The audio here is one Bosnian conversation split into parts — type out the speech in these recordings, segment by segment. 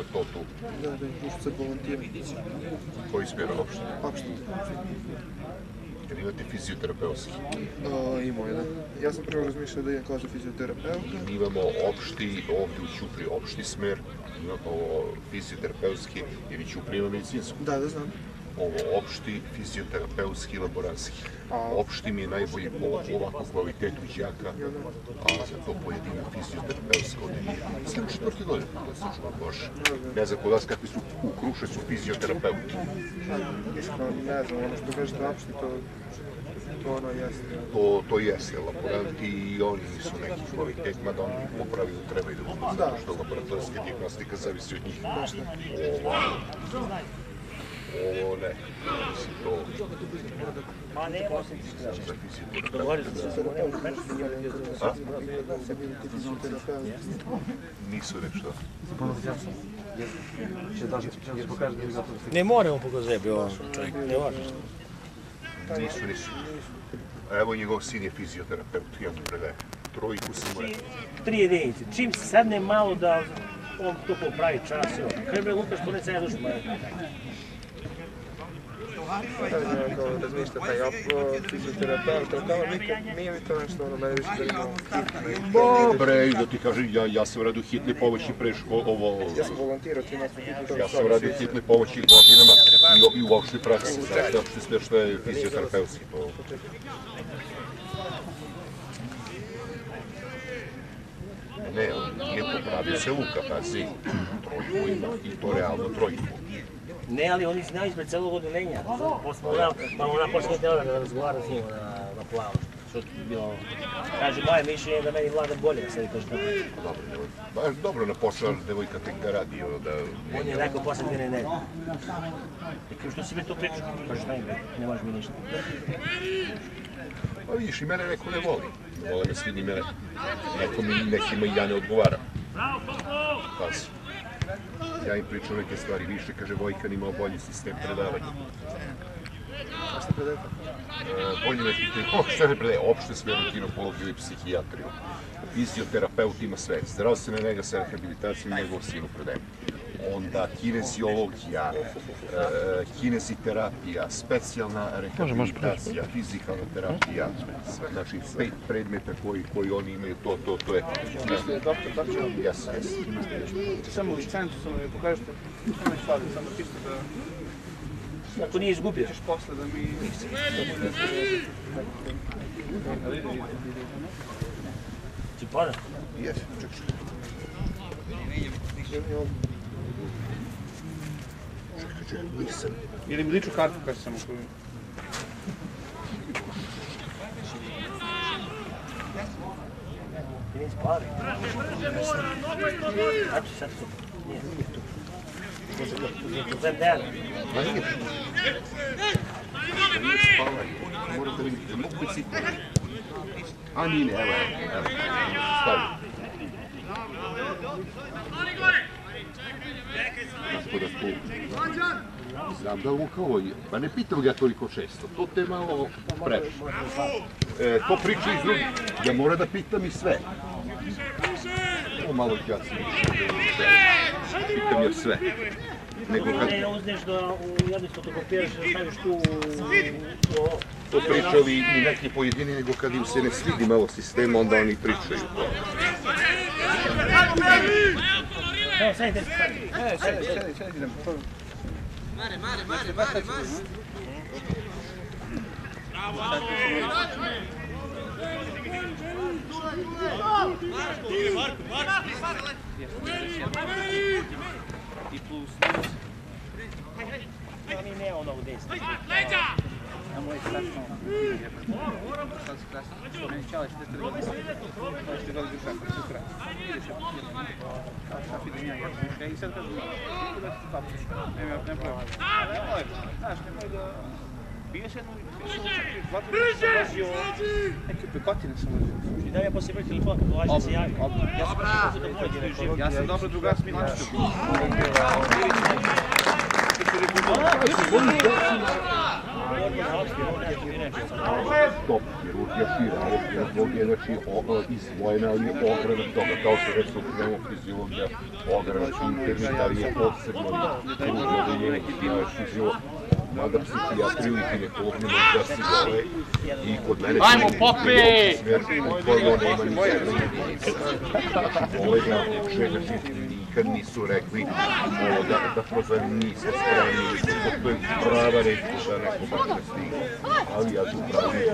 je to tu. Da, da, ušto se volontiram. Koji smjer uopšte? Opšte. Jer imate fizioterapeutski. A, imao jedan. Ja sam prvo razmišljao da idem klasu fizioterapeuta. Mi imamo opšti, ovdje u Ćupri opšti smer, imamo fizioterapeutski, jer i Ćupri ima medicinsku. Da, da znam. Ovo opšti, fizioterapeutski, laborantski. Opšti mi je najbolji po ovakvu kvalitetu đaka, a za to pojedina fizioterapeutska odeljenja. Sam četvrti godin, da se čuva Bože. Ne znam kod vas kakvi su u Krušecu fizioterapeuti. Ne znam, ono što kažete opšti, to, to ono jeste. To, to jeste, laboranti i oni su neki kvalitet, mada oni po pravilu trebaju da budu, zato što laboratorijska diagnostika zavisi od njih. Ovo, ovo ne, to Ma. Nisu nešto. Ne moramo pokazati ovo čovjek, ne možeš. Nisu, nisu. A evo njegov sin je fizioterapeut, ja mu predajem. Trojku sam mu rekao. Tri jedinice. Čim se sadne malo da on to popravi čas, evo. Kaj bre Lukaš, to ne sam ja dušu manje. Nikad, nije mi to nešto, ono, mene više zanimalo. Dobre, da ti kažem, ja, ja sam radio hitne pomoći pre ško, ovo... Ja sam volontirao, ti nas. Ja sam radio hitne pomoći godinama i, i u opštoj praksi. Znaš, opšte sve što je fizioterapeutski. To... Ne, nije popravio se Luka, pazi. Trojku ima i to realno trojku. Ne, ali oni znaju ispred celog odelenja. Posle ona, pa ona počne tela da razgovara s njim na, na plavu. Što je bilo... Kaže, moje mišljenje je da meni vlada bolje, sad kaže tako. Dobro, devoj- baš dobro na počela devojka tek da radi, ono, da... On je rekao posle dvije nedelje. I kao što si mi to pričao? Kaže, šta im bre, ne možeš mi ništa. Pa vidiš, i mene neko ne voli. Vole me svi, ni mene. Neko mi, nekima i ja ne odgovaram. Pazi. Ja im pričam neke stvari više, kaže Vojkan imao bolji sistem predavanja. A šta predajete? E, bolji neki, o, šta ne predaje, opšte sve ginekologiju i psihijatriju. Fizioterapeut ima sve, zdravstvene nega sa rehabilitacijom i njegov sinu predaje. Onda kineziologija, e, kineziterapija, specijalna rehabilitacija, fizikalna terapija, znači pet predmeta koji, koji oni imaju, to, to, to je... Mislim, doktor Jes, jes. samo licencu, samo mi pokažete. Samo stvari, samo čisto da... Ako nije izgubio. Ćeš posle da mi... Ti para? Jes, ček, ček. Čekaj, Че, nisam. Ili mi liču kartu, kaži samo koju. Brže, brže mora, noga je to bolje! Znači sad tu, nije tu. Morate vidjeti, mogu biti sitni. A nije, evo, evo, stavi. Nas poda skupu. Znam da on kao je, pa ne pitam ga toliko često, to te malo previše. E, to priča iz drugih, ja moram da pitam i sve. To malo djaci pitam ja sve. Nego kad Ne uzmeš da u jednu fotokopiraš da staviš tu ovo. to pričali i neki pojedini, nego kad im se ne svidi malo sistema, onda oni pričaju to. Evo, mare, mare, mare, mare, mare. Bravo, Marco, Marco, Marco. I plus. Aj, aj, aj. Oni ne ono u desni. Leđa! samo istaknuo sad se krasno povećala ćete trebati to ćete veliki duša koji su krasni vidiš je kao šta pidinja je više i sad kad uvijek se papuš ne mi ne pravi ali nemoj znaš nemoj da bio se jednu vatru sam ulazio neke pekotine sam ulazio i da ja poslije broj telefon kad dolazi se javi ja sam dobro drugar s Milančićom top hirurgija šira, ali hirurg je znači izdvojena ali je ogranak toga, kao što recimo krenemo fiziologija, ogranak interni, da li je posebno hirurgija odeljenje, ti imaš fiziolog, mada psihijatriju i ginekolog ne može da se zove i kod mene Ajmo, Popi! smjer u kojoj on nema ni jedinca. Znači, kolega čega nikad Cărnisurekvi, o da prozorní se správní, potom práva rejtuša neko patrstí, ali ja tu právě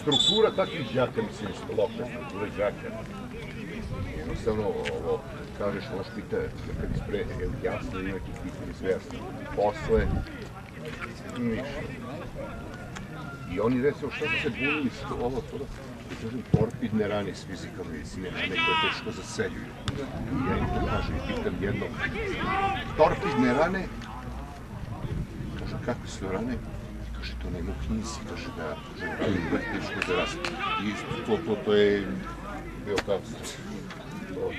Структура так и взята, локоть, лежака. Все равно kažeš, ono kad ispre, je jasno, ima ti pitanje sve jasno. Posle, ništa. I oni recimo šta su se bunili s to, ovo, to da, da kažem, torpidne rane s fizikalne medicine, rane koje teško zaseljuju. I ja im to kažem, i pitam jedno, torpidne rane, kaže, kakve su rane? Kaže, to nema u knjizi, kaže, da, kaže, to je teško za rast. I to, to, to je, bio kao,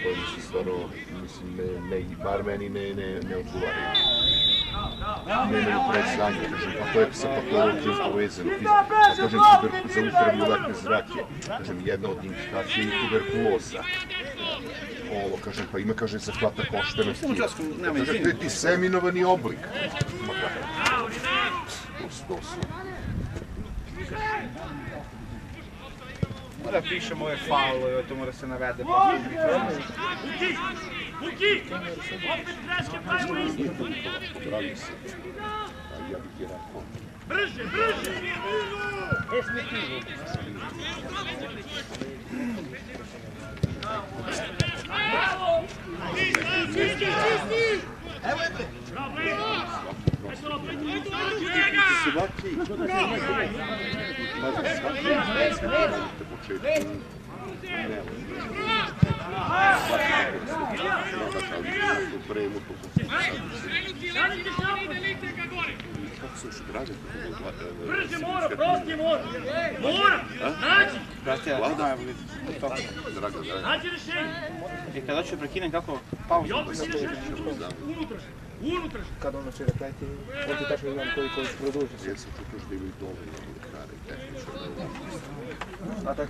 to je mislim stvarno, mislim, ne, ne, bar meni ne, ne, ne odgovaraju. Ne, ne, predstavljanje, kažem, pa to je sa patologijom povezano, fizično. Ja kažem, tuber, za ultravioletne zrake, kažem, jedna od indikacija je tuberkuloza. Ovo, kažem, pa ima, kaže, zahvata koštenost. Samo čas, nema Kaže, to je diseminovani oblik. Ma kako? To Da pišemo je faul, joj, to mora se navede. Buki! Buki! Opet greške pravimo isto. Pravi se. Ja bih ti rekao. Brže, brže! E, smeti. Bravo! Čisti, čisti, čisti! Evo je bre! Bravo, evo! Svaki, svaki, svaki, Brže mora, prosti mora! Mora! Nađi! Brate, ja znam, to. Draga, draga, Nađi rešenje! I kad hoću prekinem kako pauzu. I opet si rešenje! Unutrašnje! Unutrašnje! kad ono će repleti, on ti tačno znam koliko produži. ja sam čuo što imaju dovoljno lekara i tehničara, A to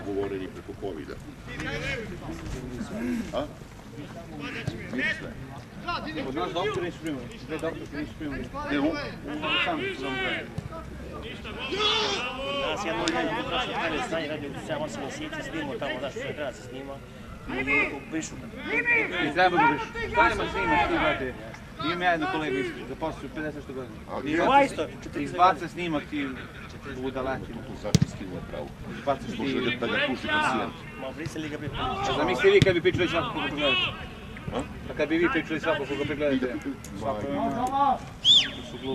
ugovoreni preko COVID-a. A? Sve. Od nas doktori nisu primili, sve doktori nisu primili. Ne, u, Sam sam Nas jedno vrijeme unutrašnje stanje stanje radi u 7-8 mjeseci, snimamo tamo da što treba se snima. I pišu me. I treba da biš. Stanimo snimaš ti, brate. Imam ja jednu kolegu iz zaposliju 50 što godina. Izbaca snimak ti budaletina. tu zakonski ima pravo. Izbacaš Slušaj ti. da da ga tuži pacijent. Ma brisali ga bi A zamisli vi kad bi pričali svako koga pregledate. A? A kad bi vi pričali svako koga pregledate.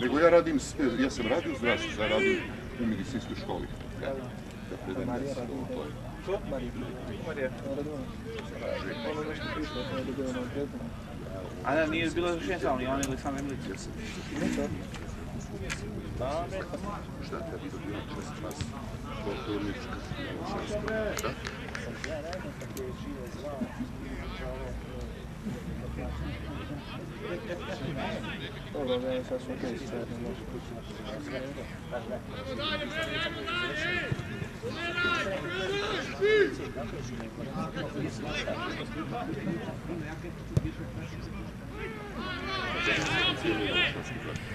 Nego ja radim, ja sam radio u zdravstvu, ja radim u medicinskoj školi. Ja, da predajem medicinu, to je. Marija. Ono nešto prišlo, to je dobio na odredu. A ne, nije bilo rešenje samo, ni on ili sam Emilić. Ja sam Штата Турнича спас по Турничка Да? Dobro, da je sad sve kaj stvarno može Ajmo dalje, bre, ajmo dalje! Umeraj, umeraj, svi! Ajmo, ajmo, ajmo, ajmo!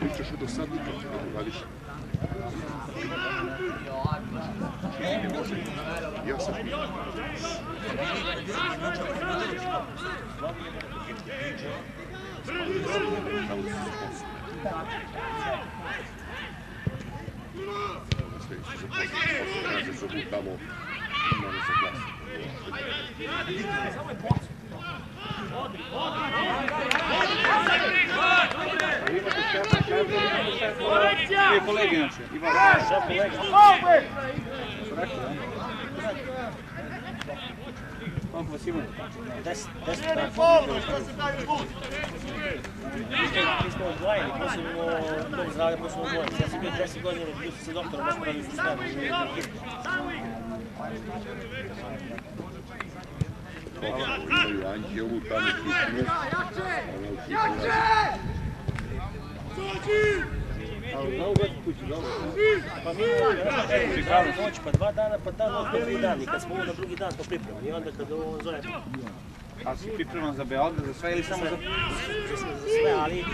Pričaš do sad nikad ne radiš. Ja sam Tamo su sposobni je pense que je serai pas bon dans cette classe. Lijepo legenče. Ivan, šapu legenče. Srakta, Come possibile? That's that's the forno, sta se dai il gol. Questo guai, prossimo non sarà prossimo gol. Se si piace secondo il più se dottore lo spero di stare. Angelo там. Якче! Якче! Сочи! Pa mi imamo noć, pa dva dana, pa dan, noć, pa drugi dan. I kad smo ovo na drugi dan, smo pripremani. I onda kad ovo zove, A si pripreman za Beograd, za sve ili samo za... za sve, za sve, ali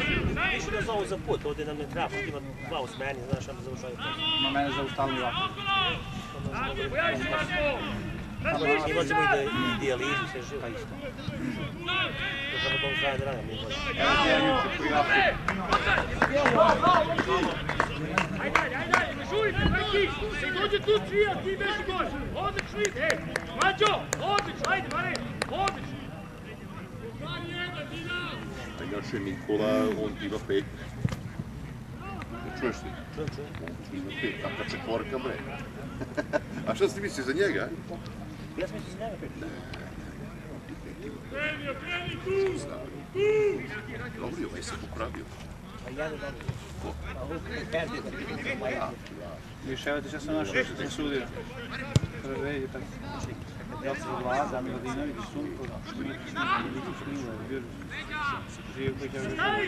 više da zovu za put. Ovdje nam ne treba, ima dva u smeni, znaš, onda završaju put. Na mene zaustavili ovako. Mi vozimo i, da, i dijalizu, sve živo. Pa isto. To samo dom zdravlja da mi. Evo ti. Ajde, ajde, ajde, ajde, ne žurite, neki, se dođe tu svi, a ti beži gore. Odlično ide, ej, Mađo, odlično, ajde, Mare, odlično. Inače Nikola, on ima pet. Ne čuješ ti? Čujem, čujem. On ima pet, takva četvorka bre. A šta si mislio za njega? Dobro, ovaj se popravio. Pa ja da dobro. Ko? Pa ovo je perdi da bi bilo moja. Rješavate što sam našao što sam sudio. Prve i tako. Ja sam vlada, Miladinović, Sumpova, Šmit, Miladinović, Mila, Birus. Živo koji je vrlo. Bravo!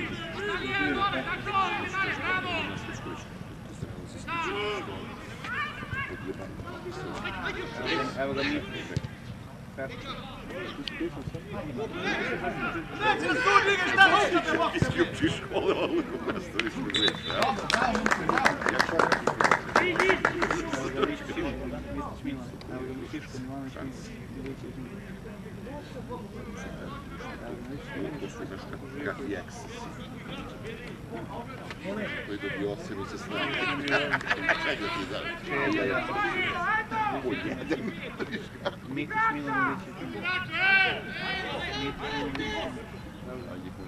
Bravo! Hij wil dat niet Scriptures gewoon al de beste is geweest. Ja. Ja. koji je dobio ocenu za snagu. Čega ti završi? Ja, ja. Ovo jedan. Mitić Milanović.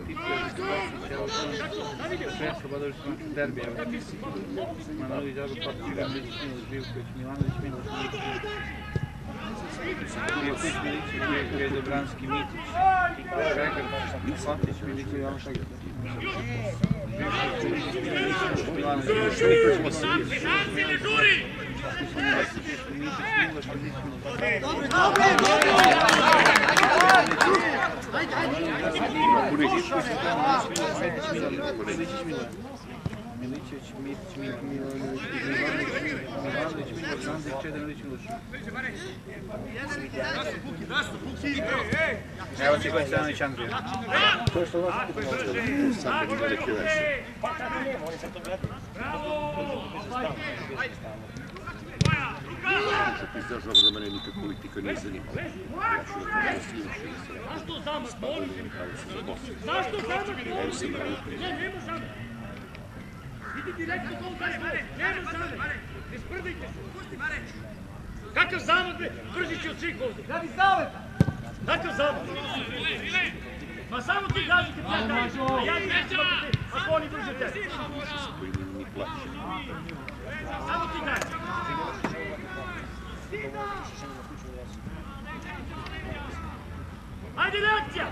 Mitić Švedska Badarić derbi. Manolić Agopar Ciganović Milanović Milanović Milanović Milanović Безобранский Митич, Шегер, Патич, Великий Иван Шегер. Добрый, добрый, добрый! Milićević, Mitić, Mitić, Milanović, Milanović, Milanović, Miloš, Andrić, Čedović, Miloš. Evo ti koji Stanović Andrija. Sad kad ima neke veze. Pa tako nema, oni sad to gledaju. Što ti znaš dobro da mene nikak politika nije zanimala. Ja ću da što. Zašto zamak, molim? Za Zašto zamak, molim? Ne, nema zamak. Idi direktno kao taj gol. Nema zamah. Ne sprdajte se. Kakav zamah, bre? Brži će od svih ovdje. Radi zamah. Kakav zamah? Ma samo ti gazi kad ja kažem, a ja ti neću da te, ako oni drže te. Ni, ni plaće. Samo ti gazi. Ajde, reakcija!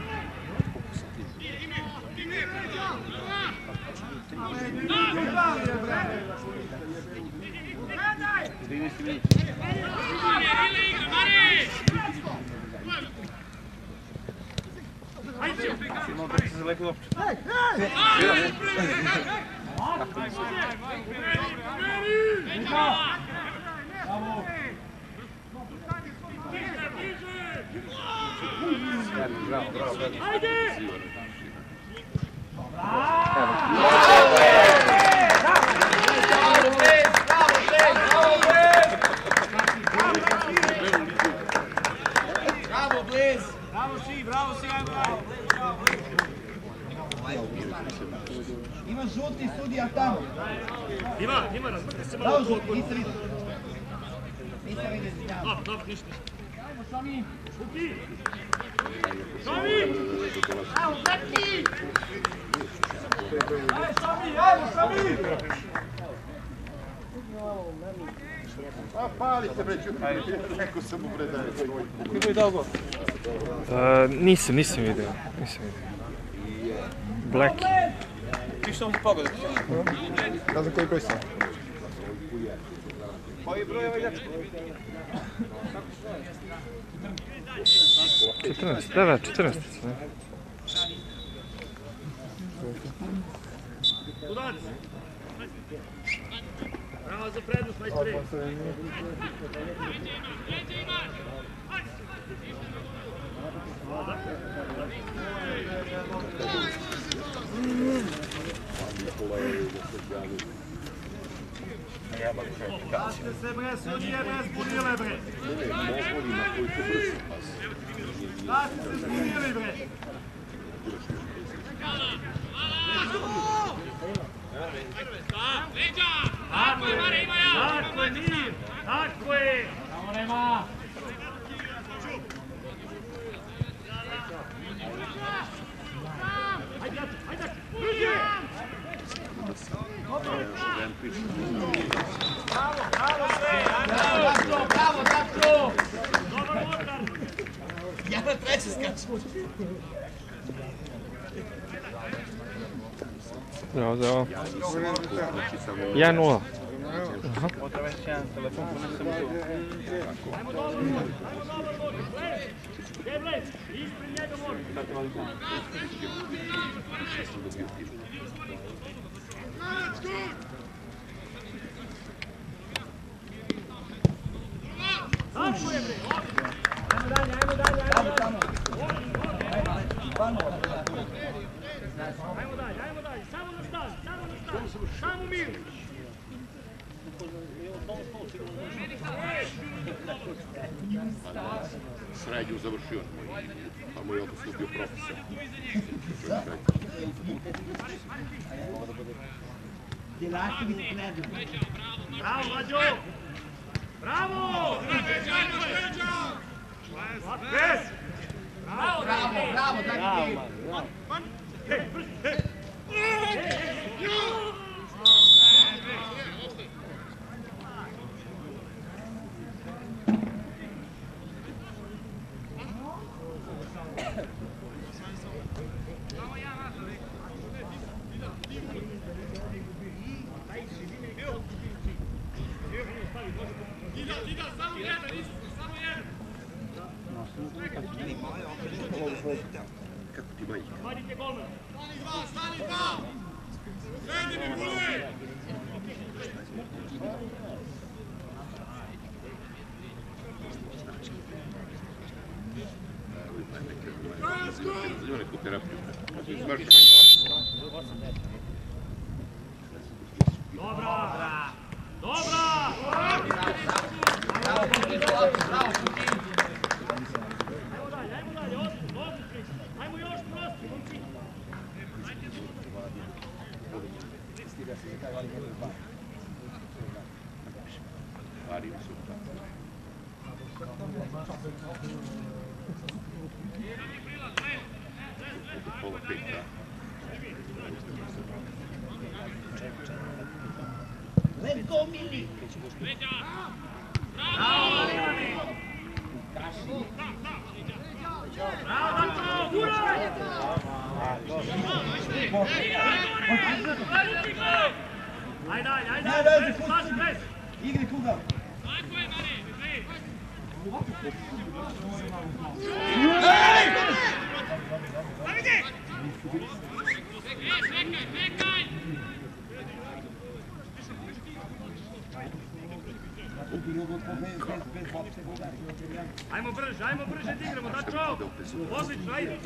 Bravo, bravo. Ajde! Imao da. Bravo, bravo, bravo. Ima žuti sudija tamo. Ima, ima, razmrte se Bravo malo. žuti, nisam vidio. Nisam vidio, izvinjavam. Dobro, dobro, ništa, A palite bre, čuti, rekao sam mu bre da je svoj. Kako je dao gol? Uh, nisam, nisam vidio. Nisam vidio. Black. Ti što mu pogoda? Ne znam koji broj sam. Koji je broj ovaj dečko? 14, da, da, 14. Ne? Udac! Bravo za prednost, majstore! Pazite se bre, sudije bre, zbunile bre! Mogli. Da ste se zbunili bre! Tako je, Ja, preče skače. Zdravo, não Ja, nula. Aha. Ajmo dalje, С радио завершен мой. А мой отпуск убил профессор. Браво, Владё! Браво! Браво, браво, браво, браво! Ajmo brže, ajmo brže da igramo, Dačo! Odlično, ajde!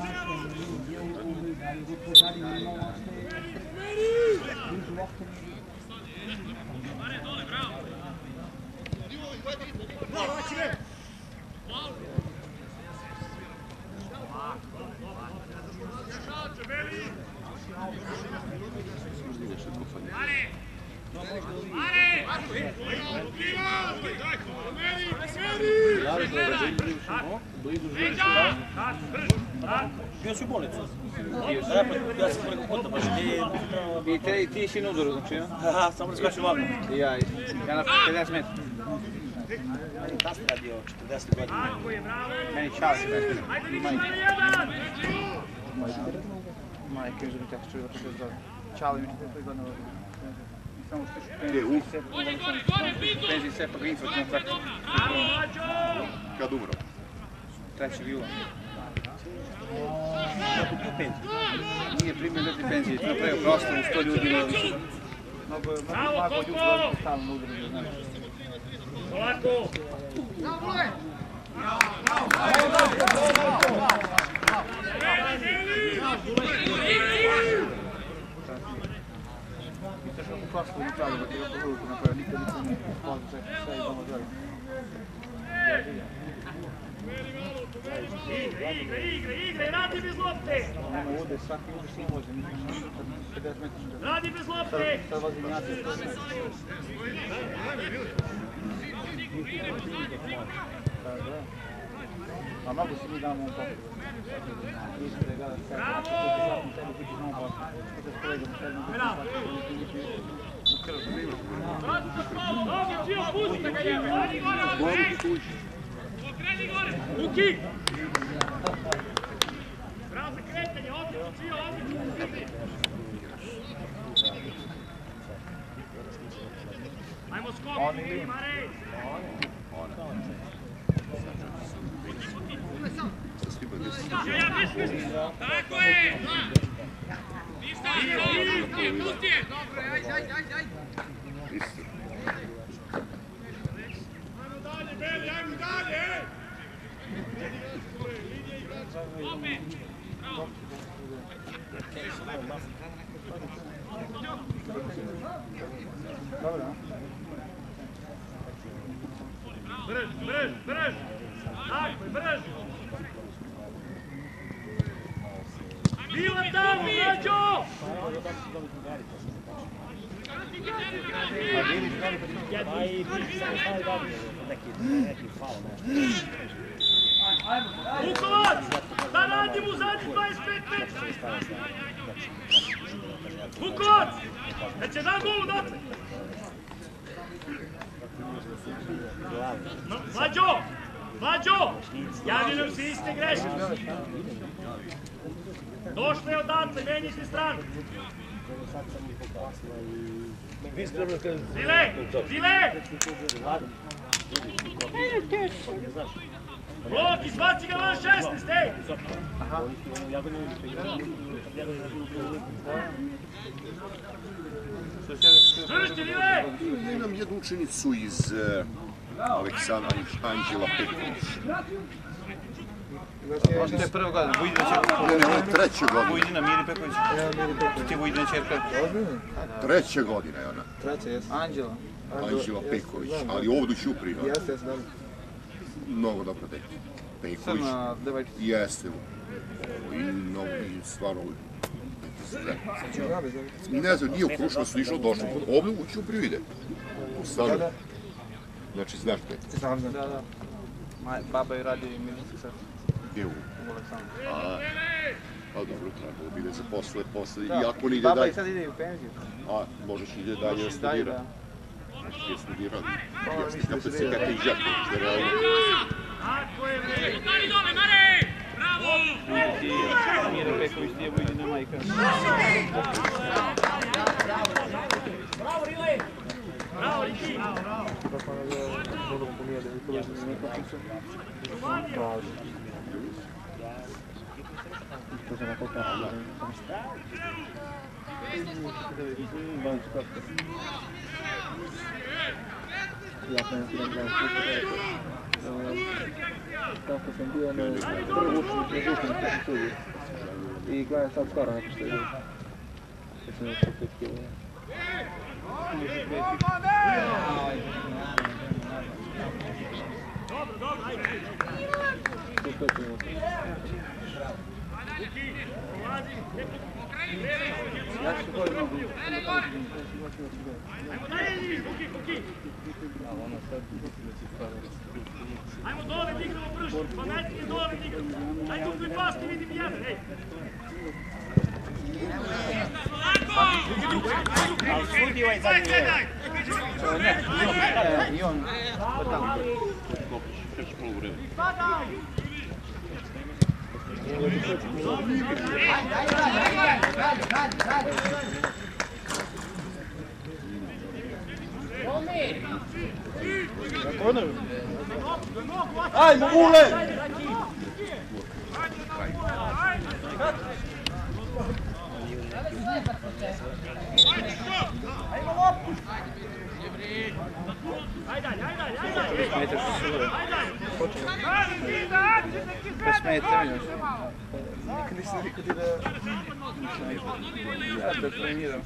Honduras, não tinha? Ah, São Francisco de Lopes. E aí? Ela fica 10 metros. Meni ta stradio 40 godina. Meni čao se već. Majke. Majke, želim te čuo da se zove. Čao mi što je godina. Samo što je penzij sepak infrastruktura. Kad umro? Treći jula. Nije primio leti penzije, napravio prostavu 100 ljudi na Mnogo, mnogo blago od jutra stalno na udaru, da znaš. Polako. I to što u prostavu napravio, da ti ga poruku napravio, nikad niko nije pozvao sve, sve i doma dole. Игры, игры, игры, игры, radi bez lopte! Samo ovde, svaki ovde se vozi, mi smo 50 metara. Radi bez lopte! Sad vozi Njati. A mnogo se mi damo pa. Bravo! Bravo! Bravo! Bravo! Bravo! Luki. Bravo za kretanje, odlično, Čio, odlično. Ajmo skok, ti, Marej. Tako je. Ništa, pusti je, pusti je. Dobro, ajde, ajde, ajde. Ajmo dalje, Beli, ajmo dalje. Dobra. Brez, brez, brez! Tak, brez! Bila tamo, Mađo! Aí, tem que sair, vai dar daqui, daqui, fala, né? Буковач! Заради му зади 25 метра! Буковач! Е, че дай гол отдате! Младжо! Младжо! Я видам си сте грешни. Дошли отдатле, мени си страна. Iskreno kažem. Zile! Zile! Zile! Blok, izbaci ga van 16, ej! Drži, Zile! Imam jednu učenicu iz eh, Aleksandra Anđela Peković. Možda je prva godina, Vujidina čerka. Ne, ne, ovo je treća godina. Vujidina Miri Peković. Ti je Vujidina čerka. Treća godina je ona. Treća, jesam. Anđela. Anđela Peković. Ali ovdje u Ćupriju. Jeste, jesam, znam. Mnogo dobro dete. Peković. Crna devojčica. Jeste. I mnogo, i stvarno... Ne znam, nije u Kruševac išao, došao. Ovdje u Ćupriju ide. Stvarno. Znači, znaš te, Znam, znam. Da, da. Maj, baba je radi medicinski sad gdje u... u Aleksandru. A, a dobro, trebalo bi da se posle, posle, Da. iako ne ide Baba dalje. i sad ide u penziju. A, možeš ide dalje da Dalje, studira. da. jest wywierony. Jasna pozycja tej żadnej. Brawo! Nie robię, później wyjdzie na Majka. Bravo, Rile! Bravo, Ricky! Bravo, bravo! Bravo, bravo! там постепенно тревожный, тревожный посетили. И главное, сам скоро она поставила. Если не попытки его. Я сегодня могу. Руки, руки! Ajmo dole, dignemo brže, pametnije dole dignemo. Daj tu pripaske, vidim jedan, ej. Ali sudi ovaj zadnji je. Ne, i on, i on. Kopiš, polo vreme. Hajde, hajde, hajde, hajde, hajde, hajde. Корнер? Ай, Мугуле! Никогда не тренируем. Никогда не тренируем.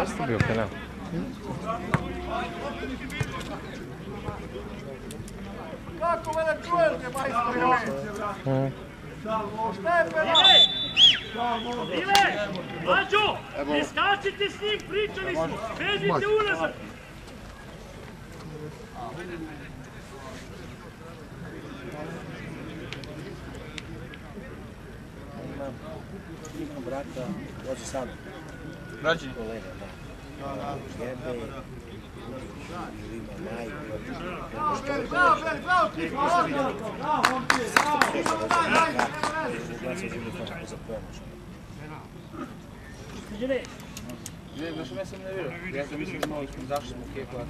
Jeste bio penal. Kako mene čujete, majstore? Šta je penal? Ile, Mađo, ne skačite s njim, pričali smo. Bežite unazad. Brata, dođe sam, Rađeni. kolega, da. Jebe, ili ima majku. Bravo, bravo, bravo, ti bravo, bravo, momci, bravo, daj, daj, daj. Uglasio za uniformu za pomoć. Ide, Ne, znaš, ja sam ne vjerujem. Ja sam mislio malo smo zašli smo keku, a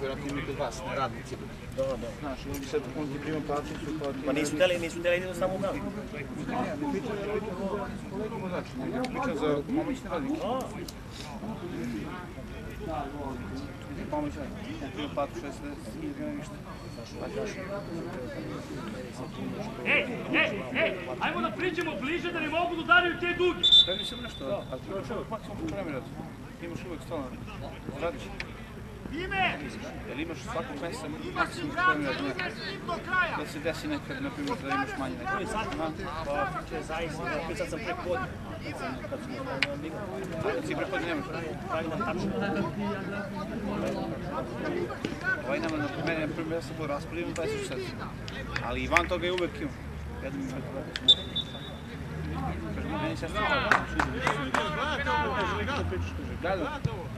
vjerojatno ima kod vas, ne radnici. Da, da. Znaš, on bi sad, on ti prima plaćicu, pa ti... Pa nisu teli, nisu teli, idu samo u. Ne, ne pričam, ne za pričam za pomoćne radnike. помощи, някакви пак ще се изгъне нищо. Ей, ей, ей, ajmo da pričamo bliže da ne mogu da udaraju te duge. Da nisam nešto, a to je maksimum po vremenu. Imaš uvek stvarno. Radiš. Jel imaš vremenu radu? Da se desi nekad, na primjer, da imaš manje nekad. Sad, pa, to je zaista, sad sam prepodne. Kad sam, kad sam na ligu. A ti prepodne nemaš. Pravi tačno. Ovaj nama, na primjer, na primjer, ja sam bio rasporedio 26 sati. Ali i van toga je uvijek imam. Jedan mi je to meni se stvarno, da, da. S kim ti to pričaš, ti kažem, pa ovamo, vjerojatno nisi platili. Ja mislim, kaže, ono, znači se mi sestra zahtjev, sekretarici što bi prije. I ja kažem, evo mi još Jasno, jasno. Ja kažem, Sječko mirno! ovo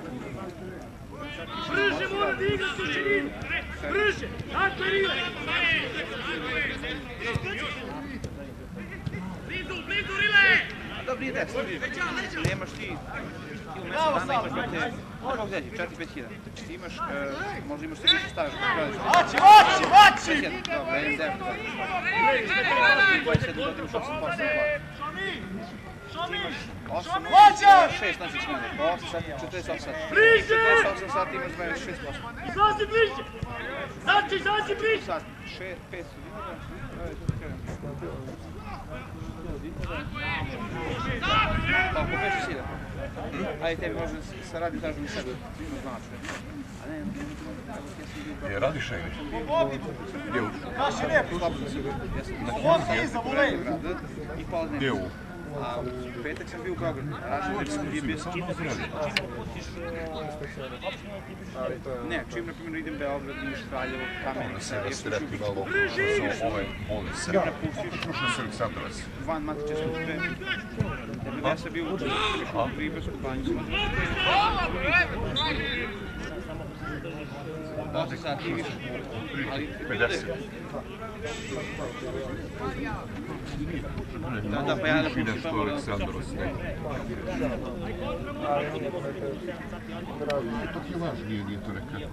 Brže mora da igra sušeninu. Brže, tako je Rile. Blizu, blizu Rile. Nije desno. Nemaš ti, ti u mjesec dana imaš, brate, kako gdje, 4-5 hiljada. Znači ti imaš, e, možda imaš se više staviš, mači! 5 hiljada, dobro, se imaš 8 posla. Osam, šest, znači činjeno. 8 sati, 48 sati. Bliže! 48 sati imaš 26 posla. Izlazi bliže. Znači, izađi bliže. Sat, 6, 5 su dinara. Pa, po 5 hiljada. Ajde, tebi može se radi, kažem, sebe. Ima znači. A ne, ne, ne, ne, ne, Je, radiš negdje? Gdje u? Slabo se ja sam i dnevno. Gdje u? A u petak sam bio u Beogradu. Ražem već sam bio sam. Ne, čim na primjer idem Beograd, Niš, Kraljevo, Kamen, Se rastereti malo Brže igra. za ove, ove se. Čim napustiš Slušao sam Aleksandrovac. van Matiče službe, ja sam bio u u Pribersku banju. 8 sati i više. Ali 50. Da, da, pa ja da Više što nešto pa Aleksandar da Osneg. Ali on je nekako To ti je važno, nije, nije to neka...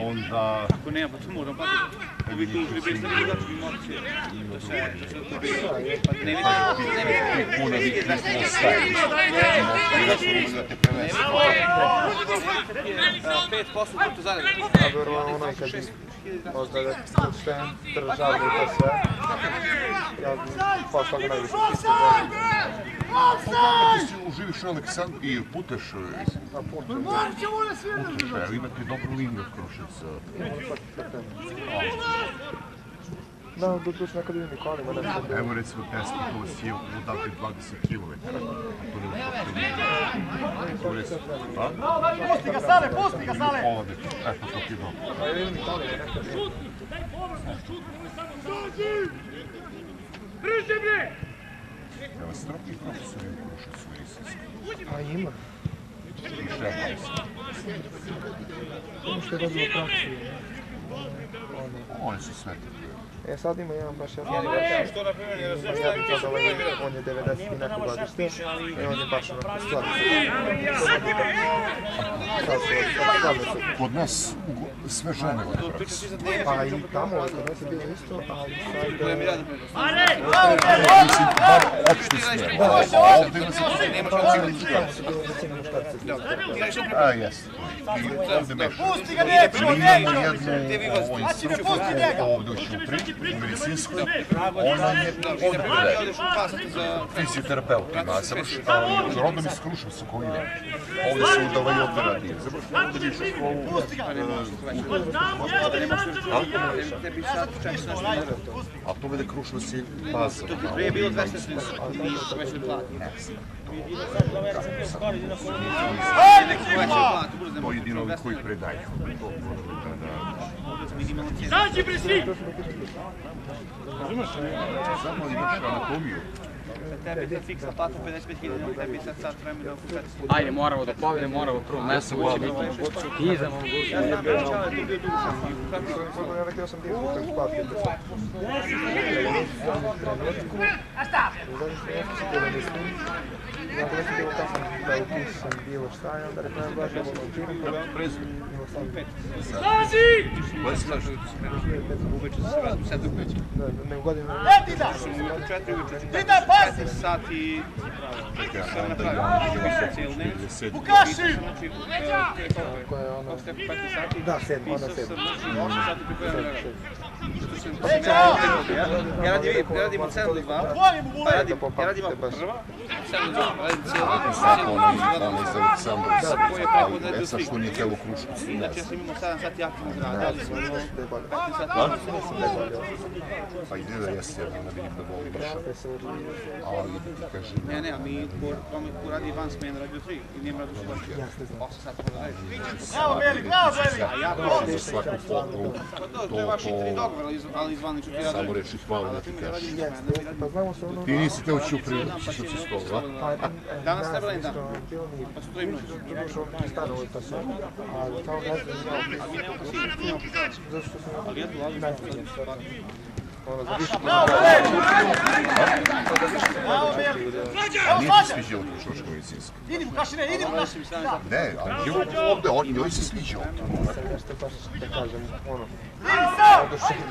Onda... Ako nema, to moram pa Ovi bi tu bi bili drugačiji emocije. To se to sve to bilo. Pa ne vidiš, ne vidiš. Puno vi ne ostaje. Ja sam te 5% puta zaredno. A verovatno onaj kad bi možda da centar i to sve, ja pa najviše čisto Ti si uživiš u Aleksandru i putaš... na puntu. puteš, evo imate dobru liniju od Da, do duš nekad vidim i kolima, ne. Evo recimo Tesla, to je odavde 20 km. To ne uopšte To recimo, a? Pusti ga, Sale, pusti ga, Sale! Pola metra, eto to ti je dobro. A ja vidim i kolima nekad. Brže bre! Evo, strogi profesori u Kruševcu medicinskom. A ima. I šefali Ono što je dobilo praksu. honestly smelled E sad ima jedan baš ja Što na primjer ne Ja bih sad ovaj, on je 90 i neko godište i on je baš onako stvarno Sad su, sad su. Kod nas sve žene praksu. Pa i tamo kod nas je bilo isto, ali sad... E. Ale! Mislim, bar opšti smjer. Ovdje ima se Nemaš Pa kako ali tamo su bilo većina muškarci. A, jes. I ovdje meš. Pusti ga, neću, Mi imamo neću! jednu ovo instrukciju ovdje u Ćupri, medicinskoj. Ona je u dva sata za... Fizioterapeutima, a a, rodom iz Kruševca koji ide. Ovdje se i! Znam, čak se nešto ne radi. A to vede Kruševac i Pazar. Prije je bilo 230, nisu već ne bude To je jedino koji predaju. To, da, da. Сзади пришли! Самую лучшую анатомию. тебе се фикса пак по 55 хиляди, но тебе се сад време да го кажеш. Ајде, морало да победе, морало прво место го бити. И за мом го. Ја знам, начало е тука дуго сам. Ја рекол сам дека сум пак. Остав. Ja bih rekao da sam da upisam bilo šta i onda rekao da baš ovo učinu. Slaži! Koji slaži? Uveče se vrati, sad uveče. Ne, ne, godinu. E, Dida! Dida, pasi! 4 uveče. Ti da pazi! 4 sati Čekaj, sam na onda kraju. ja Cijelu nedelju. 30. Bukaši! Znači, Koja je ona... kako ste 15 sati? Da, sedma, ona Pisao sedma. sam, znači, 8 sati pripremam vremena. Zato sam Ega! Ja radim, ja radim od 7 do 2. Volim mu Pa vole! radim, ja radim baš. prva, 7 do 2, radim cijelu noć, Tako, cijelu onaj, noć, onaj za Aleksandra. koji je preko Ali, nedelju e sad što nije telo Kruševcu, ne Znači, ja sam imao 7 sati aktivnog rada, ali sam imao Da je bolje. 15 sati. Pa ide da jesi jedan, da vidim da. Da se vodi. Ali, da ti kažem, Ne, ne, a mi ko, ko radi van smena radio 3 i nema radio što znam. 8 sati mora raditi. Bravo, Beli, bravo, Beli! A ja svaku fotu, Pa to, to to, je vaši tri to, dogovor, ali, iz- ali izvanično ti samo radi. reći hvala da ti kažeš. Jeste, pa znamo se ono... Ti nisi teo Ćupri u Kruševcu skoro, a? Pa, e, Danas jedan isto, dan. Pa su tri noći. Doduše, on ti stano to sve, ali kao ne znam, ja mi što sam Ali lagu najspremniji. Ono, za više Nije ti Slađa! sviđalo Kruševačko medicinsko? Idi mu, Kašine, idi mu, Ne, ali je ovdje, on, njoj se sviđalo to. nešto baš da kažem, ono, Idi, stao! oduševljen.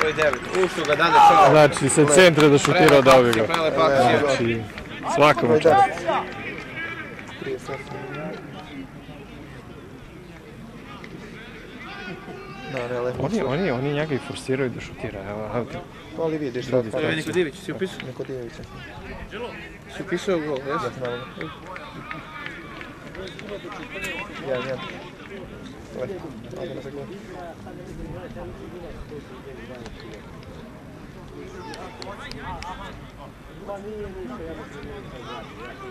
Broj 9. Usluga dade čovjek. Znači, sa centra da šutirao da bi ga. Prelepa akcija. Znači, svakom čast. 9. 38. Da, ne, lepo. Oni, oni, oni njega i forsiraju da šutira, evo, evo ti. Ali vidiš, da, pa To je Niko Divić, si upisao? Nikodijevića. Si upisao gol, jes? Ja, naravno. Lepo, ajde na sekundu.